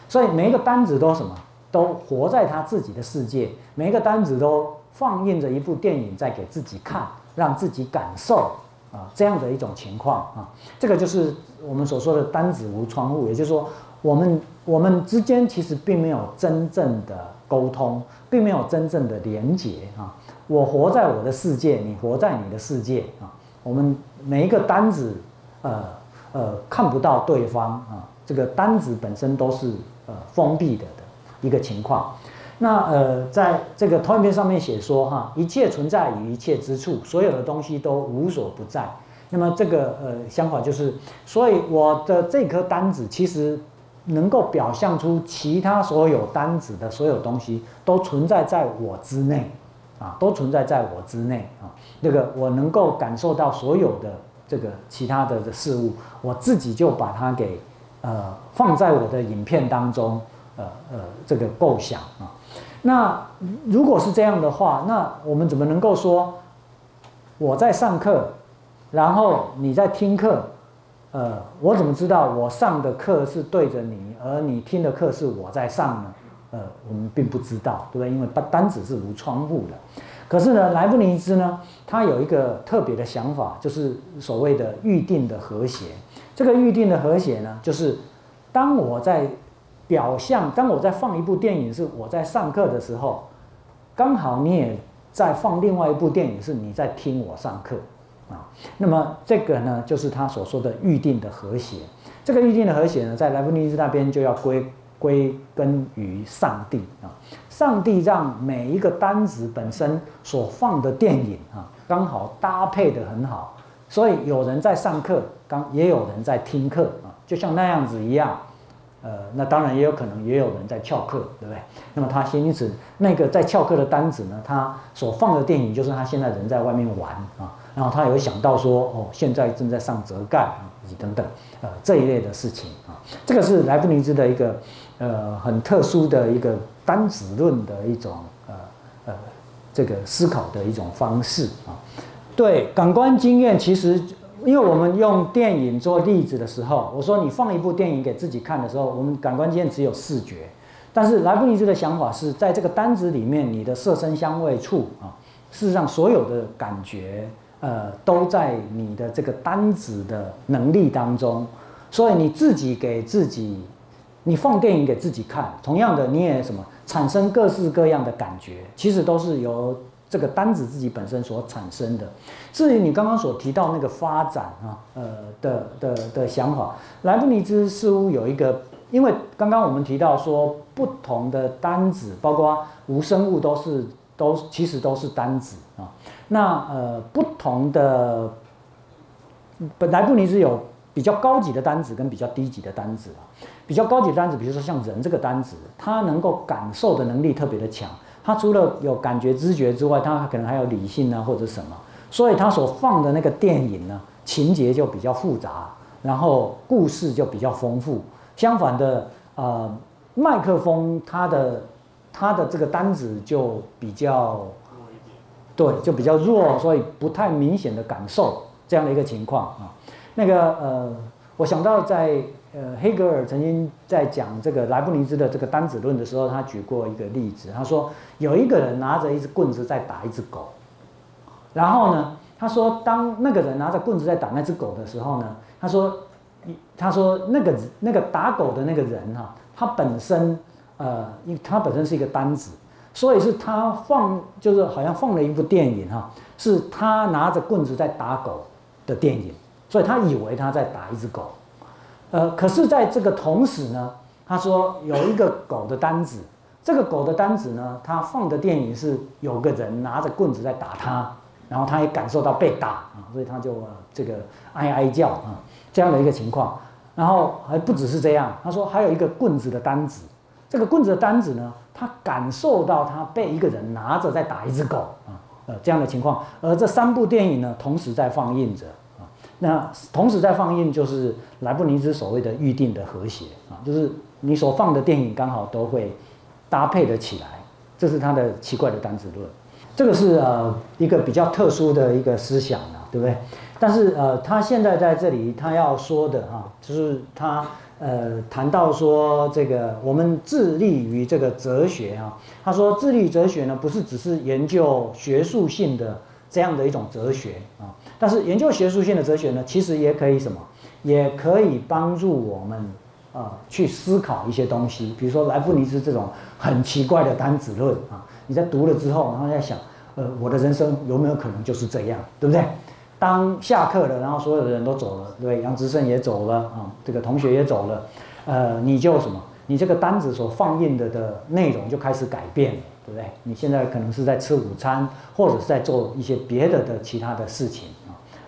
所以每一个单子都什么？都活在他自己的世界，每一个单子都放映着一部电影在给自己看，让自己感受啊这样的一种情况啊，这个就是我们所说的单子无窗户，也就是说，我们我们之间其实并没有真正的沟通，并没有真正的连结啊。我活在我的世界，你活在你的世界啊。我们每一个单子，呃呃，看不到对方啊，这个单子本身都是呃封闭的。一个情况，那呃，在这个投影片上面写说哈，一切存在于一切之处，所有的东西都无所不在。那么这个呃想法就是，所以我的这颗单子其实能够表象出其他所有单子的所有东西都存在在我之内啊，都存在在我之内啊。那个我能够感受到所有的这个其他的的事物，我自己就把它给呃放在我的影片当中。呃呃，这个构想啊，那如果是这样的话，那我们怎么能够说我在上课，然后你在听课？呃，我怎么知道我上的课是对着你，而你听的课是我在上呢？呃，我们并不知道，对不对？因为单单子是无窗户的。可是呢，莱布尼兹呢，他有一个特别的想法，就是所谓的预定的和谐。这个预定的和谐呢，就是当我在表象，当我在放一部电影是我在上课的时候，刚好你也在放另外一部电影是你在听我上课啊。那么这个呢，就是他所说的预定的和谐。这个预定的和谐呢，在莱布尼兹那边就要归归根于上帝啊。上帝让每一个单子本身所放的电影啊，刚好搭配的很好，所以有人在上课，刚也有人在听课啊，就像那样子一样。呃，那当然也有可能也有人在翘课，对不对？那么他先因此那个在翘课的单子呢，他所放的电影就是他现在人在外面玩啊，然后他有想到说，哦，现在正在上折盖，以及等等，呃，这一类的事情啊，这个是莱布尼兹的一个呃很特殊的一个单子论的一种呃呃这个思考的一种方式啊，对感官经验其实。因为我们用电影做例子的时候，我说你放一部电影给自己看的时候，我们感官经验只有视觉。但是莱布尼兹的想法是在这个单子里面，你的色声香味触啊，事实上所有的感觉，呃，都在你的这个单子的能力当中。所以你自己给自己，你放电影给自己看，同样的你也什么产生各式各样的感觉，其实都是由。这个单子自己本身所产生的，至于你刚刚所提到那个发展啊，呃的的的想法，莱布尼兹似乎有一个，因为刚刚我们提到说，不同的单子，包括无生物都是都其实都是单子啊。那呃不同的，本莱布尼兹有比较高级的单子跟比较低级的单子啊。比较高级的单子，比如说像人这个单子，它能够感受的能力特别的强。他除了有感觉知觉之外，他可能还有理性啊，或者什么，所以他所放的那个电影呢，情节就比较复杂，然后故事就比较丰富。相反的，呃，麦克风它的它的这个单子就比较对，就比较弱，所以不太明显的感受这样的一个情况啊。那个呃，我想到在。呃，黑格尔曾经在讲这个莱布尼兹的这个单子论的时候，他举过一个例子。他说有一个人拿着一只棍子在打一只狗，然后呢，他说当那个人拿着棍子在打那只狗的时候呢，他说，他说那个那个打狗的那个人哈，他本身呃，因他本身是一个单子，所以是他放就是好像放了一部电影哈，是他拿着棍子在打狗的电影，所以他以为他在打一只狗。呃，可是，在这个同时呢，他说有一个狗的单子，这个狗的单子呢，他放的电影是有个人拿着棍子在打他，然后他也感受到被打啊，所以他就这个哀哀叫啊，这样的一个情况。然后还不只是这样，他说还有一个棍子的单子，这个棍子的单子呢，他感受到他被一个人拿着在打一只狗啊，呃，这样的情况。而这三部电影呢，同时在放映着。那同时在放映就是莱布尼兹所谓的预定的和谐啊，就是你所放的电影刚好都会搭配的起来，这是他的奇怪的单子论。这个是呃一个比较特殊的一个思想啊，对不对？但是呃，他现在在这里他要说的哈，就是他呃谈到说这个我们致力于这个哲学啊，他说致力哲学呢，不是只是研究学术性的这样的一种哲学啊，但是研究学术性的哲学呢，其实也可以什么，也可以帮助我们啊去思考一些东西，比如说莱布尼兹这种很奇怪的单子论啊。你在读了之后，然后在想，呃，我的人生有没有可能就是这样，对不对？当下课了，然后所有的人都走了，对，杨植胜也走了啊，这个同学也走了，呃，你就什么？你这个单子所放映的的内容就开始改变了，对不对？你现在可能是在吃午餐，或者是在做一些别的的其他的事情，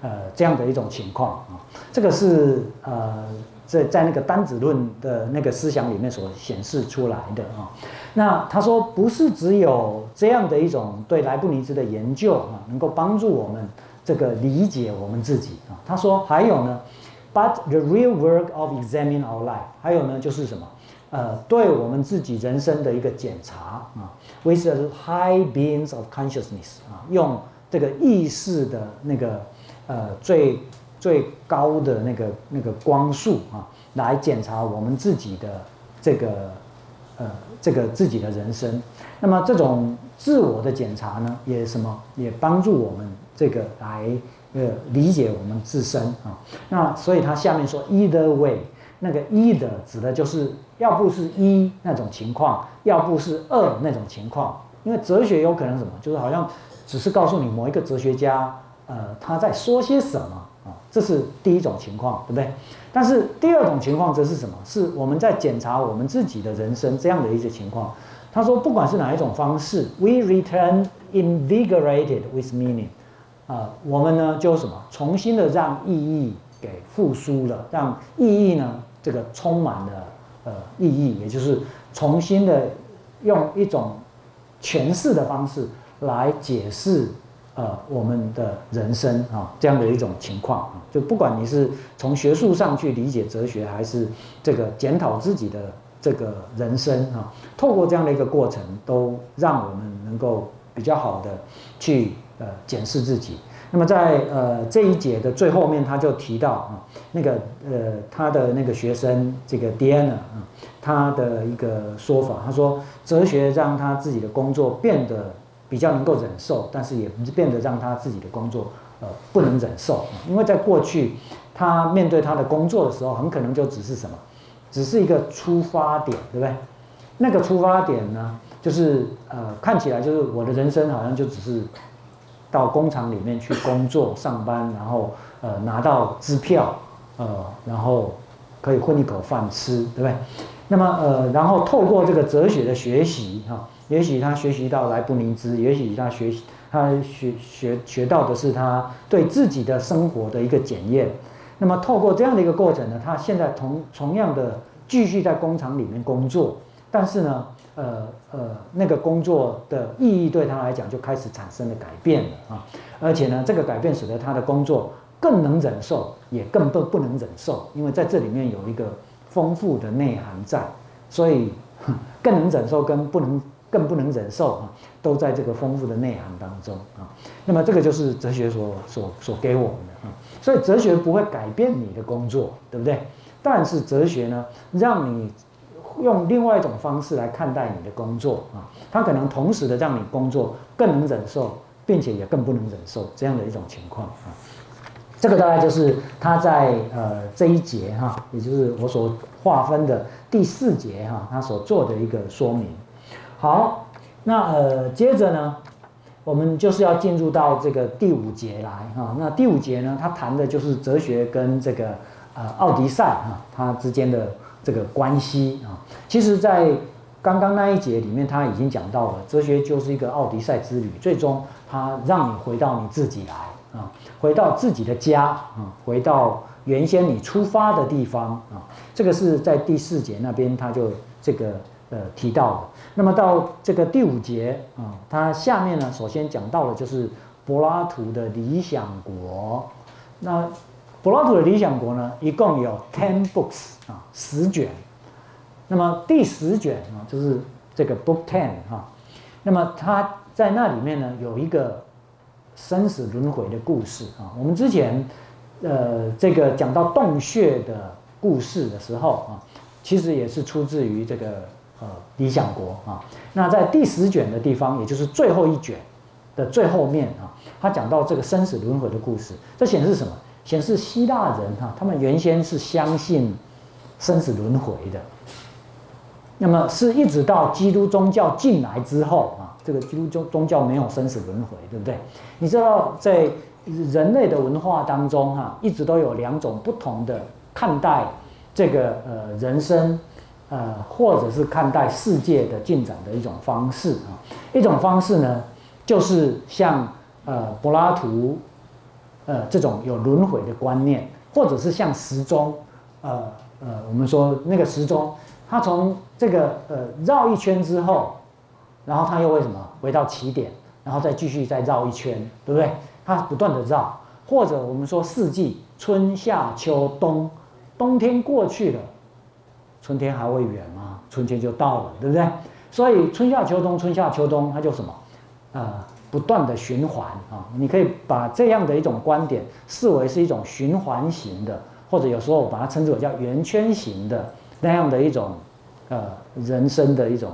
呃，这样的一种情况啊，这个是呃。在在那个单子论的那个思想里面所显示出来的啊，那他说不是只有这样的一种对莱布尼兹的研究啊，能够帮助我们这个理解我们自己啊。他说还有呢，but the real work of examining our life，还有呢就是什么？呃，对我们自己人生的一个检查啊，with the high beams of consciousness 啊，用这个意识的那个呃最。最高的那个那个光束啊，来检查我们自己的这个呃这个自己的人生。那么这种自我的检查呢，也什么也帮助我们这个来呃理解我们自身啊。那所以他下面说 either way，那个一的指的就是要不是一那种情况，要不是二那种情况。因为哲学有可能什么，就是好像只是告诉你某一个哲学家呃他在说些什么啊。这是第一种情况，对不对？但是第二种情况则是什么？是我们在检查我们自己的人生这样的一些情况。他说，不管是哪一种方式，we return invigorated with meaning，啊，我们呢就什么，重新的让意义给复苏了，让意义呢这个充满了呃意义，也就是重新的用一种诠释的方式来解释。呃，我们的人生啊，这样的一种情况啊，就不管你是从学术上去理解哲学，还是这个检讨自己的这个人生啊，透过这样的一个过程，都让我们能够比较好的去呃检视自己。那么在呃这一节的最后面，他就提到啊，那个呃他的那个学生这个 Diana 啊，他的一个说法，他说哲学让他自己的工作变得。比较能够忍受，但是也不是变得让他自己的工作呃不能忍受，因为在过去他面对他的工作的时候，很可能就只是什么，只是一个出发点，对不对？那个出发点呢，就是呃看起来就是我的人生好像就只是到工厂里面去工作上班，然后呃拿到支票，呃然后可以混一口饭吃，对不对？那么呃然后透过这个哲学的学习哈。也许他学习到莱布尼兹，也许他学习他学学学到的是他对自己的生活的一个检验。那么透过这样的一个过程呢，他现在同同样的继续在工厂里面工作，但是呢，呃呃，那个工作的意义对他来讲就开始产生了改变了啊。而且呢，这个改变使得他的工作更能忍受，也更不不能忍受，因为在这里面有一个丰富的内涵在，所以更能忍受跟不能。更不能忍受啊，都在这个丰富的内涵当中啊。那么这个就是哲学所所所给我们的啊。所以哲学不会改变你的工作，对不对？但是哲学呢，让你用另外一种方式来看待你的工作啊。它可能同时的让你工作更能忍受，并且也更不能忍受这样的一种情况啊。这个大概就是他在呃这一节哈，也就是我所划分的第四节哈，他所做的一个说明。好，那呃，接着呢，我们就是要进入到这个第五节来哈。那第五节呢，它谈的就是哲学跟这个呃奥迪赛哈它之间的这个关系啊。其实，在刚刚那一节里面，他已经讲到了，哲学就是一个奥迪赛之旅，最终它让你回到你自己来啊，回到自己的家啊，回到原先你出发的地方啊。这个是在第四节那边，他就这个。呃，提到的，那么到这个第五节啊，它下面呢，首先讲到的就是柏拉图的理想国。那柏拉图的《理想国》呢，一共有 ten books 啊，十卷。那么第十卷啊，就是这个 book ten 啊。那么他在那里面呢，有一个生死轮回的故事啊。我们之前呃这个讲到洞穴的故事的时候啊，其实也是出自于这个呃《理想国》啊。那在第十卷的地方，也就是最后一卷的最后面啊，他讲到这个生死轮回的故事，这显示什么？显示希腊人哈，他们原先是相信生死轮回的。那么是一直到基督宗教进来之后啊，这个基督宗宗教没有生死轮回，对不对？你知道在人类的文化当中哈，一直都有两种不同的看待这个呃人生呃，或者是看待世界的进展的一种方式啊。一种方式呢，就是像呃柏拉图呃这种有轮回的观念，或者是像时钟呃呃，我们说那个时钟。它从这个呃绕一圈之后，然后它又为什么回到起点，然后再继续再绕一圈，对不对？它不断的绕，或者我们说四季春夏秋冬，冬天过去了，春天还会远吗？春天就到了，对不对？所以春夏秋冬，春夏秋冬，它就什么？呃，不断的循环啊。你可以把这样的一种观点视为是一种循环型的，或者有时候我把它称之为叫圆圈型的。那样的一种，呃，人生的一种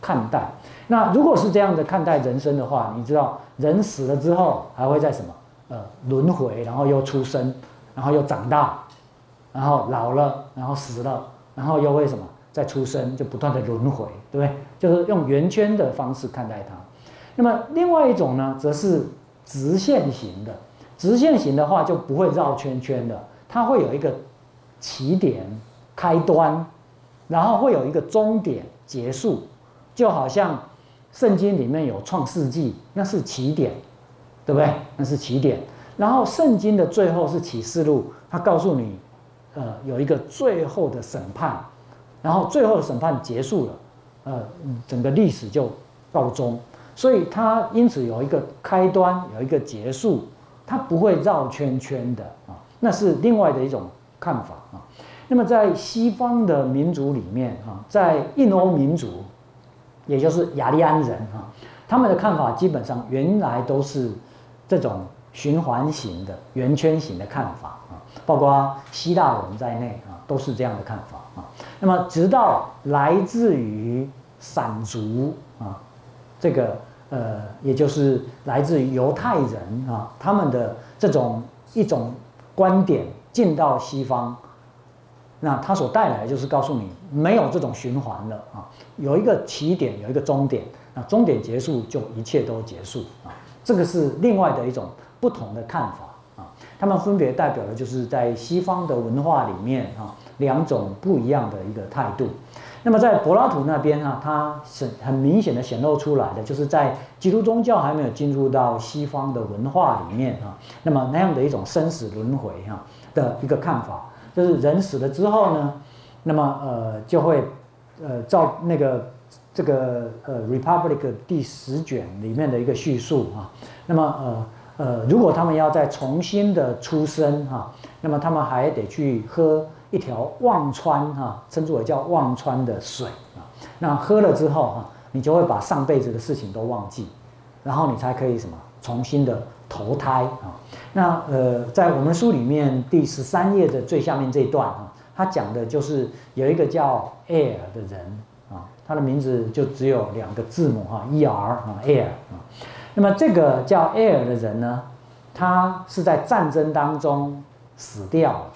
看待。那如果是这样的看待人生的话，你知道，人死了之后还会在什么？呃，轮回，然后又出生，然后又长大，然后老了，然后死了，然后又为什么再出生？就不断的轮回，对不对？就是用圆圈的方式看待它。那么另外一种呢，则是直线型的。直线型的话就不会绕圈圈的，它会有一个起点。开端，然后会有一个终点结束，就好像圣经里面有创世纪，那是起点，对不对？那是起点。然后圣经的最后是启示录，它告诉你，呃，有一个最后的审判，然后最后的审判结束了，呃，整个历史就告终。所以它因此有一个开端，有一个结束，它不会绕圈圈的啊。那是另外的一种看法啊。那么在西方的民族里面啊，在印欧民族，也就是雅利安人啊，他们的看法基本上原来都是这种循环型的、圆圈型的看法，包括希腊人在内啊，都是这样的看法啊。那么直到来自于闪族啊，这个呃，也就是来自于犹太人啊，他们的这种一种观点进到西方。那它所带来的就是告诉你，没有这种循环了啊，有一个起点，有一个终点，那终点结束就一切都结束啊，这个是另外的一种不同的看法，他们分别代表的就是在西方的文化里面啊两种不一样的一个态度。那么在柏拉图那边啊，它是很明显的显露出来的，就是在基督宗教还没有进入到西方的文化里面啊，那么那样的一种生死轮回哈的一个看法。就是人死了之后呢，那么呃就会呃照那个这个呃《Republic》第十卷里面的一个叙述啊，那么呃呃如果他们要再重新的出生哈，那么他们还得去喝一条忘川哈，称之为叫忘川的水啊，那喝了之后哈，你就会把上辈子的事情都忘记，然后你才可以什么重新的。投胎啊，那呃，在我们书里面第十三页的最下面这一段啊，他讲的就是有一个叫 Air 的人啊，他的名字就只有两个字母哈，E R 啊，Air 啊。那么这个叫 Air 的人呢，他是在战争当中死掉了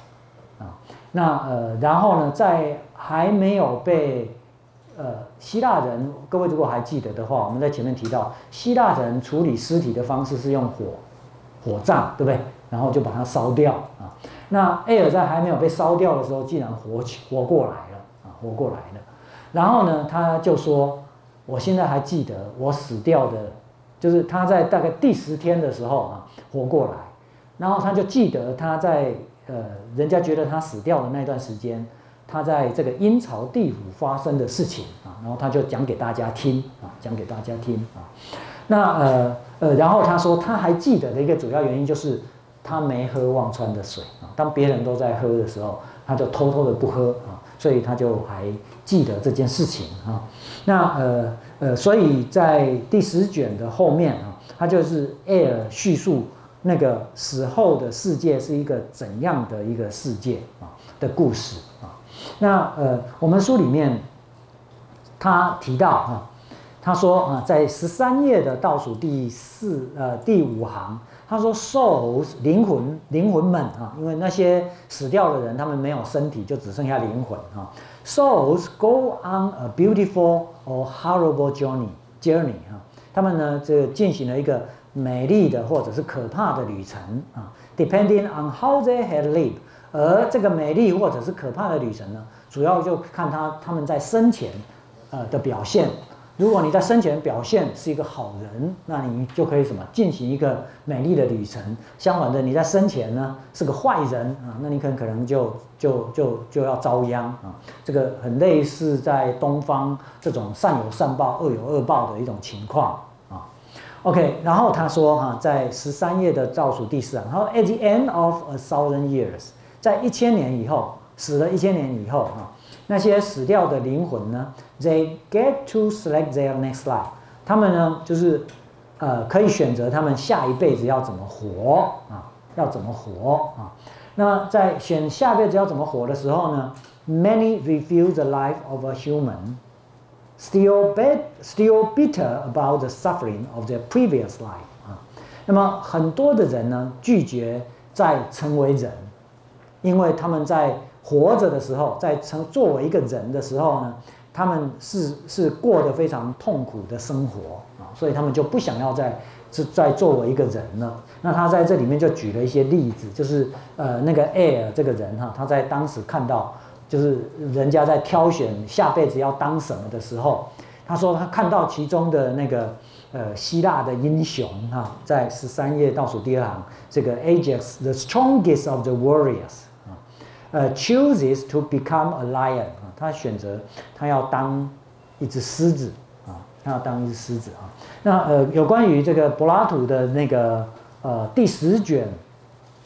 啊。那呃，然后呢，在还没有被呃，希腊人，各位如果还记得的话，我们在前面提到，希腊人处理尸体的方式是用火，火葬，对不对？然后就把它烧掉啊。那埃尔在还没有被烧掉的时候，竟然活起活过来了啊，活过来了。然后呢，他就说，我现在还记得我死掉的，就是他在大概第十天的时候啊，活过来。然后他就记得他在呃，人家觉得他死掉的那段时间。他在这个阴曹地府发生的事情啊，然后他就讲给大家听啊，讲给大家听啊。那呃呃，然后他说他还记得的一个主要原因就是，他没喝忘川的水啊。当别人都在喝的时候，他就偷偷的不喝啊，所以他就还记得这件事情啊。那呃呃，所以在第十卷的后面啊，他就是 Air 叙述那个死后的世界是一个怎样的一个世界啊的故事啊。那呃，我们书里面他提到啊。他说啊，在十三页的倒数第四呃第五行，他说 souls 灵魂灵魂们啊，因为那些死掉的人，他们没有身体，就只剩下灵魂啊。Souls go on a beautiful or horrible journey journey 啊，他们呢这进行了一个美丽的或者是可怕的旅程啊，depending on how they had lived。而这个美丽或者是可怕的旅程呢，主要就看他他们在生前呃的表现。如果你在生前表现是一个好人，那你就可以什么进行一个美丽的旅程。相反的，你在生前呢是个坏人啊，那你可能可能就就就就要遭殃啊。这个很类似在东方这种善有善报、恶有恶报的一种情况啊。OK，然后他说哈，在十三页的倒数第四行，他说 At the end of a thousand years，在一千年以后，死了一千年以后啊。那些死掉的灵魂呢？They get to select their next life。他们呢，就是呃，可以选择他们下一辈子要怎么活啊？要怎么活啊？那在选下辈子要怎么活的时候呢？Many refuse the life of a human, still bit, still bitter about the suffering of their previous life 啊。那么很多的人呢，拒绝再成为人，因为他们在活着的时候，在成作为一个人的时候呢，他们是是过得非常痛苦的生活啊，所以他们就不想要再是再作为一个人了。那他在这里面就举了一些例子，就是呃那个艾尔这个人哈，他在当时看到就是人家在挑选下辈子要当什么的时候，他说他看到其中的那个呃希腊的英雄哈，在十三页倒数第二行，这个 Ajax，the strongest of the warriors 啊。呃，chooses to become a lion，他选择他要当一只狮子啊，他要当一只狮子啊。那呃，有关于这个柏拉图的那个呃第十卷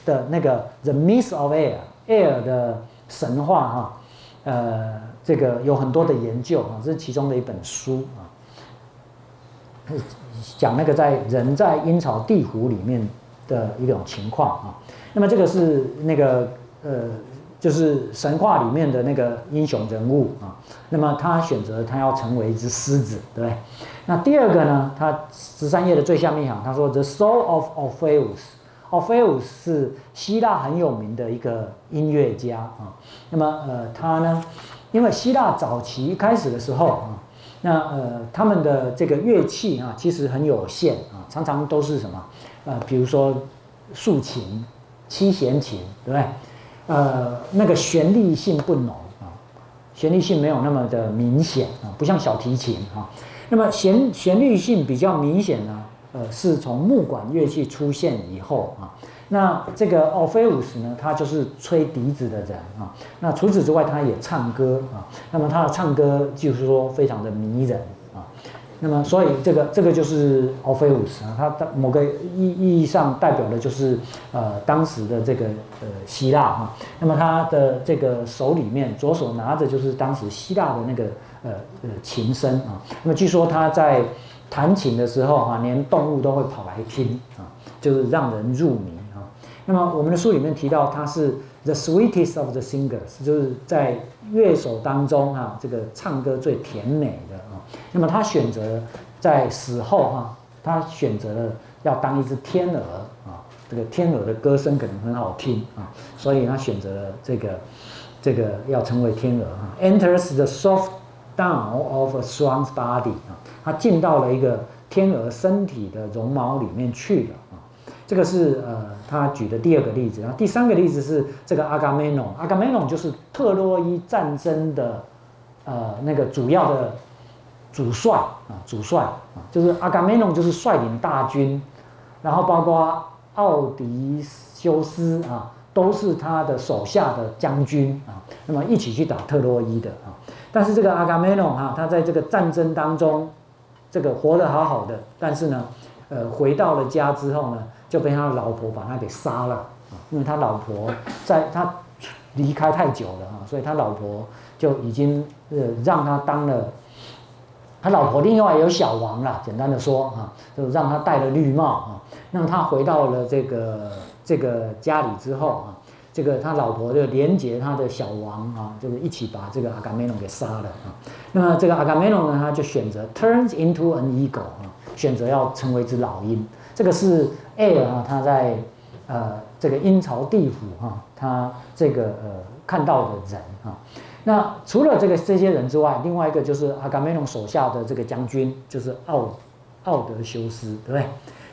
的那个 The Myth of Air，Air 的神话哈，呃，这个有很多的研究啊，这是其中的一本书啊，讲那个在人在阴曹地府里面的一种情况啊。那么这个是那个呃。就是神话里面的那个英雄人物啊，那么他选择他要成为一只狮子，对不对？那第二个呢？他十三页的最下面讲，他说 The soul of Orpheus，Orpheus 是希腊很有名的一个音乐家啊。那么呃，他呢，因为希腊早期开始的时候啊，那呃他们的这个乐器啊，其实很有限啊，常常都是什么呃，比如说竖琴、七弦琴，对不对？呃，那个旋律性不浓啊，旋律性没有那么的明显啊，不像小提琴啊。那么旋旋律性比较明显呢，呃，是从木管乐器出现以后啊。那这个奥菲乌斯呢，他就是吹笛子的人啊。那除此之外，他也唱歌啊。那么他的唱歌就是说非常的迷人。那么，所以这个这个就是奥菲乌斯啊，他的某个意意义上代表的就是呃当时的这个呃希腊哈。那么他的这个手里面左手拿着就是当时希腊的那个呃呃琴声啊。那么据说他在弹琴的时候哈，连动物都会跑来听啊，就是让人入迷啊。那么我们的书里面提到他是 the sweetest of the singers，就是在乐手当中哈，这个唱歌最甜美的。那么他选择在死后哈，他选择了要当一只天鹅啊，这个天鹅的歌声可能很好听啊，所以他选择了这个这个要成为天鹅哈。Enters the soft down of a swan's body 啊，他进到了一个天鹅身体的绒毛里面去了啊。这个是呃他举的第二个例子，然后第三个例子是这个阿伽门农，阿伽门农就是特洛伊战争的呃那个主要的。主帅啊，主帅啊，就是阿伽门农，就是率领大军，然后包括奥迪修斯啊，都是他的手下的将军啊，那么一起去打特洛伊的啊。但是这个阿伽门农啊，他在这个战争当中，这个活得好好的，但是呢，呃，呃回到了家之后呢，就被他的老婆把他给杀了啊，因为他老婆在他离开太久了啊，所以他老婆就已经呃让他当了。他老婆另外有小王啦，简单的说啊，就让他戴了绿帽啊，让他回到了这个这个家里之后啊，这个他老婆就连接他的小王啊，就是一起把这个阿伽门农给杀了啊。那么这个阿伽门农呢，他就选择 turns into an eagle 啊，选择要成为一只老鹰。这个是 air 啊，他在呃这个阴曹地府哈，他这个呃看到的人啊。那除了这个这些人之外，另外一个就是阿伽门农手下的这个将军，就是奥奥德修斯，对不对？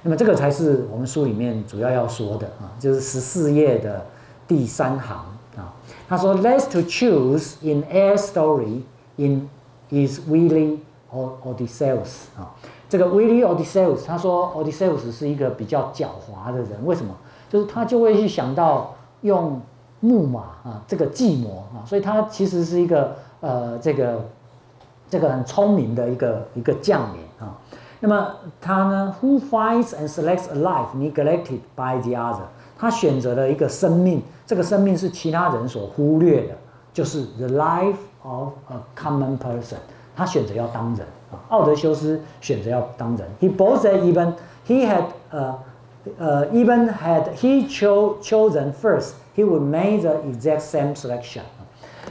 那么这个才是我们书里面主要要说的啊，就是十四页的第三行啊。他说：“Let's to choose in air story in is willing or Odysseus 啊。这个 willing Odysseus，他说 Odysseus 是一个比较狡猾的人，为什么？就是他就会去想到用。”木马啊，这个计谋啊，所以他其实是一个呃，这个这个很聪明的一个一个将领啊。那么他呢，Who finds and selects a life neglected by the other？他选择了一个生命，这个生命是其他人所忽略的，就是 the life of a common person。他选择要当人啊。奥德修斯选择要当人。He both even he had 呃呃 even had he cho chosen first。He would make the exact same selection。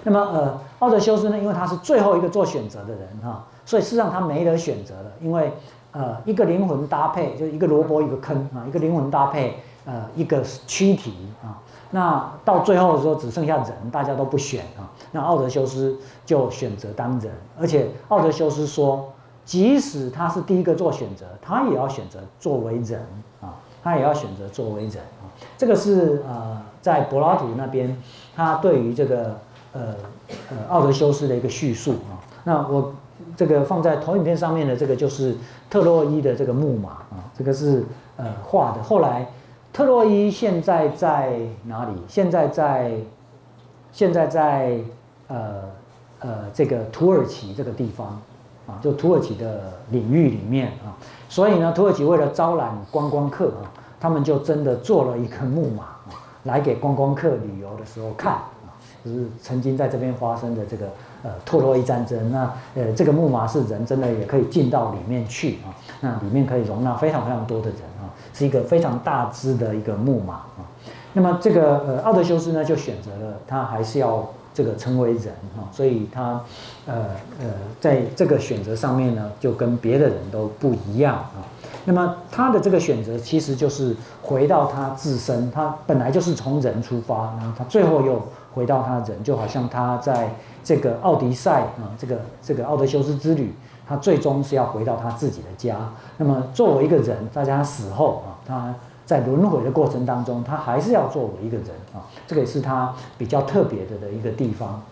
那么，呃，奥德修斯呢？因为他是最后一个做选择的人哈，所以事实上他没得选择了。因为，呃，一个灵魂搭配就是一个萝卜一个坑啊，一个灵魂搭配，呃，一个躯体啊。那到最后的时候只剩下人，大家都不选啊。那奥德修斯就选择当人，而且奥德修斯说，即使他是第一个做选择，他也要选择作为人啊，他也要选择作为人啊。这个是呃。在柏拉图那边，他对于这个呃呃奥德修斯的一个叙述啊，那我这个放在投影片上面的这个就是特洛伊的这个木马啊，这个是呃画的。后来特洛伊现在在哪里？现在在现在在呃呃这个土耳其这个地方啊，就土耳其的领域里面啊，所以呢，土耳其为了招揽观光客啊，他们就真的做了一个木马。来给观光客旅游的时候看啊，就是曾经在这边发生的这个呃特洛伊战争。那呃这个木马是人真的也可以进到里面去啊，那里面可以容纳非常非常多的人啊，是一个非常大只的一个木马啊。那么这个呃奥德修斯呢就选择了他还是要这个成为人啊，所以他呃呃在这个选择上面呢就跟别的人都不一样啊。那么他的这个选择其实就是回到他自身，他本来就是从人出发，然后他最后又回到他人，就好像他在这个奥迪赛啊，这个这个奥德修斯之旅，他最终是要回到他自己的家。那么作为一个人，大家死后啊，他在轮回的过程当中，他还是要作为一个人啊，这个也是他比较特别的的一个地方。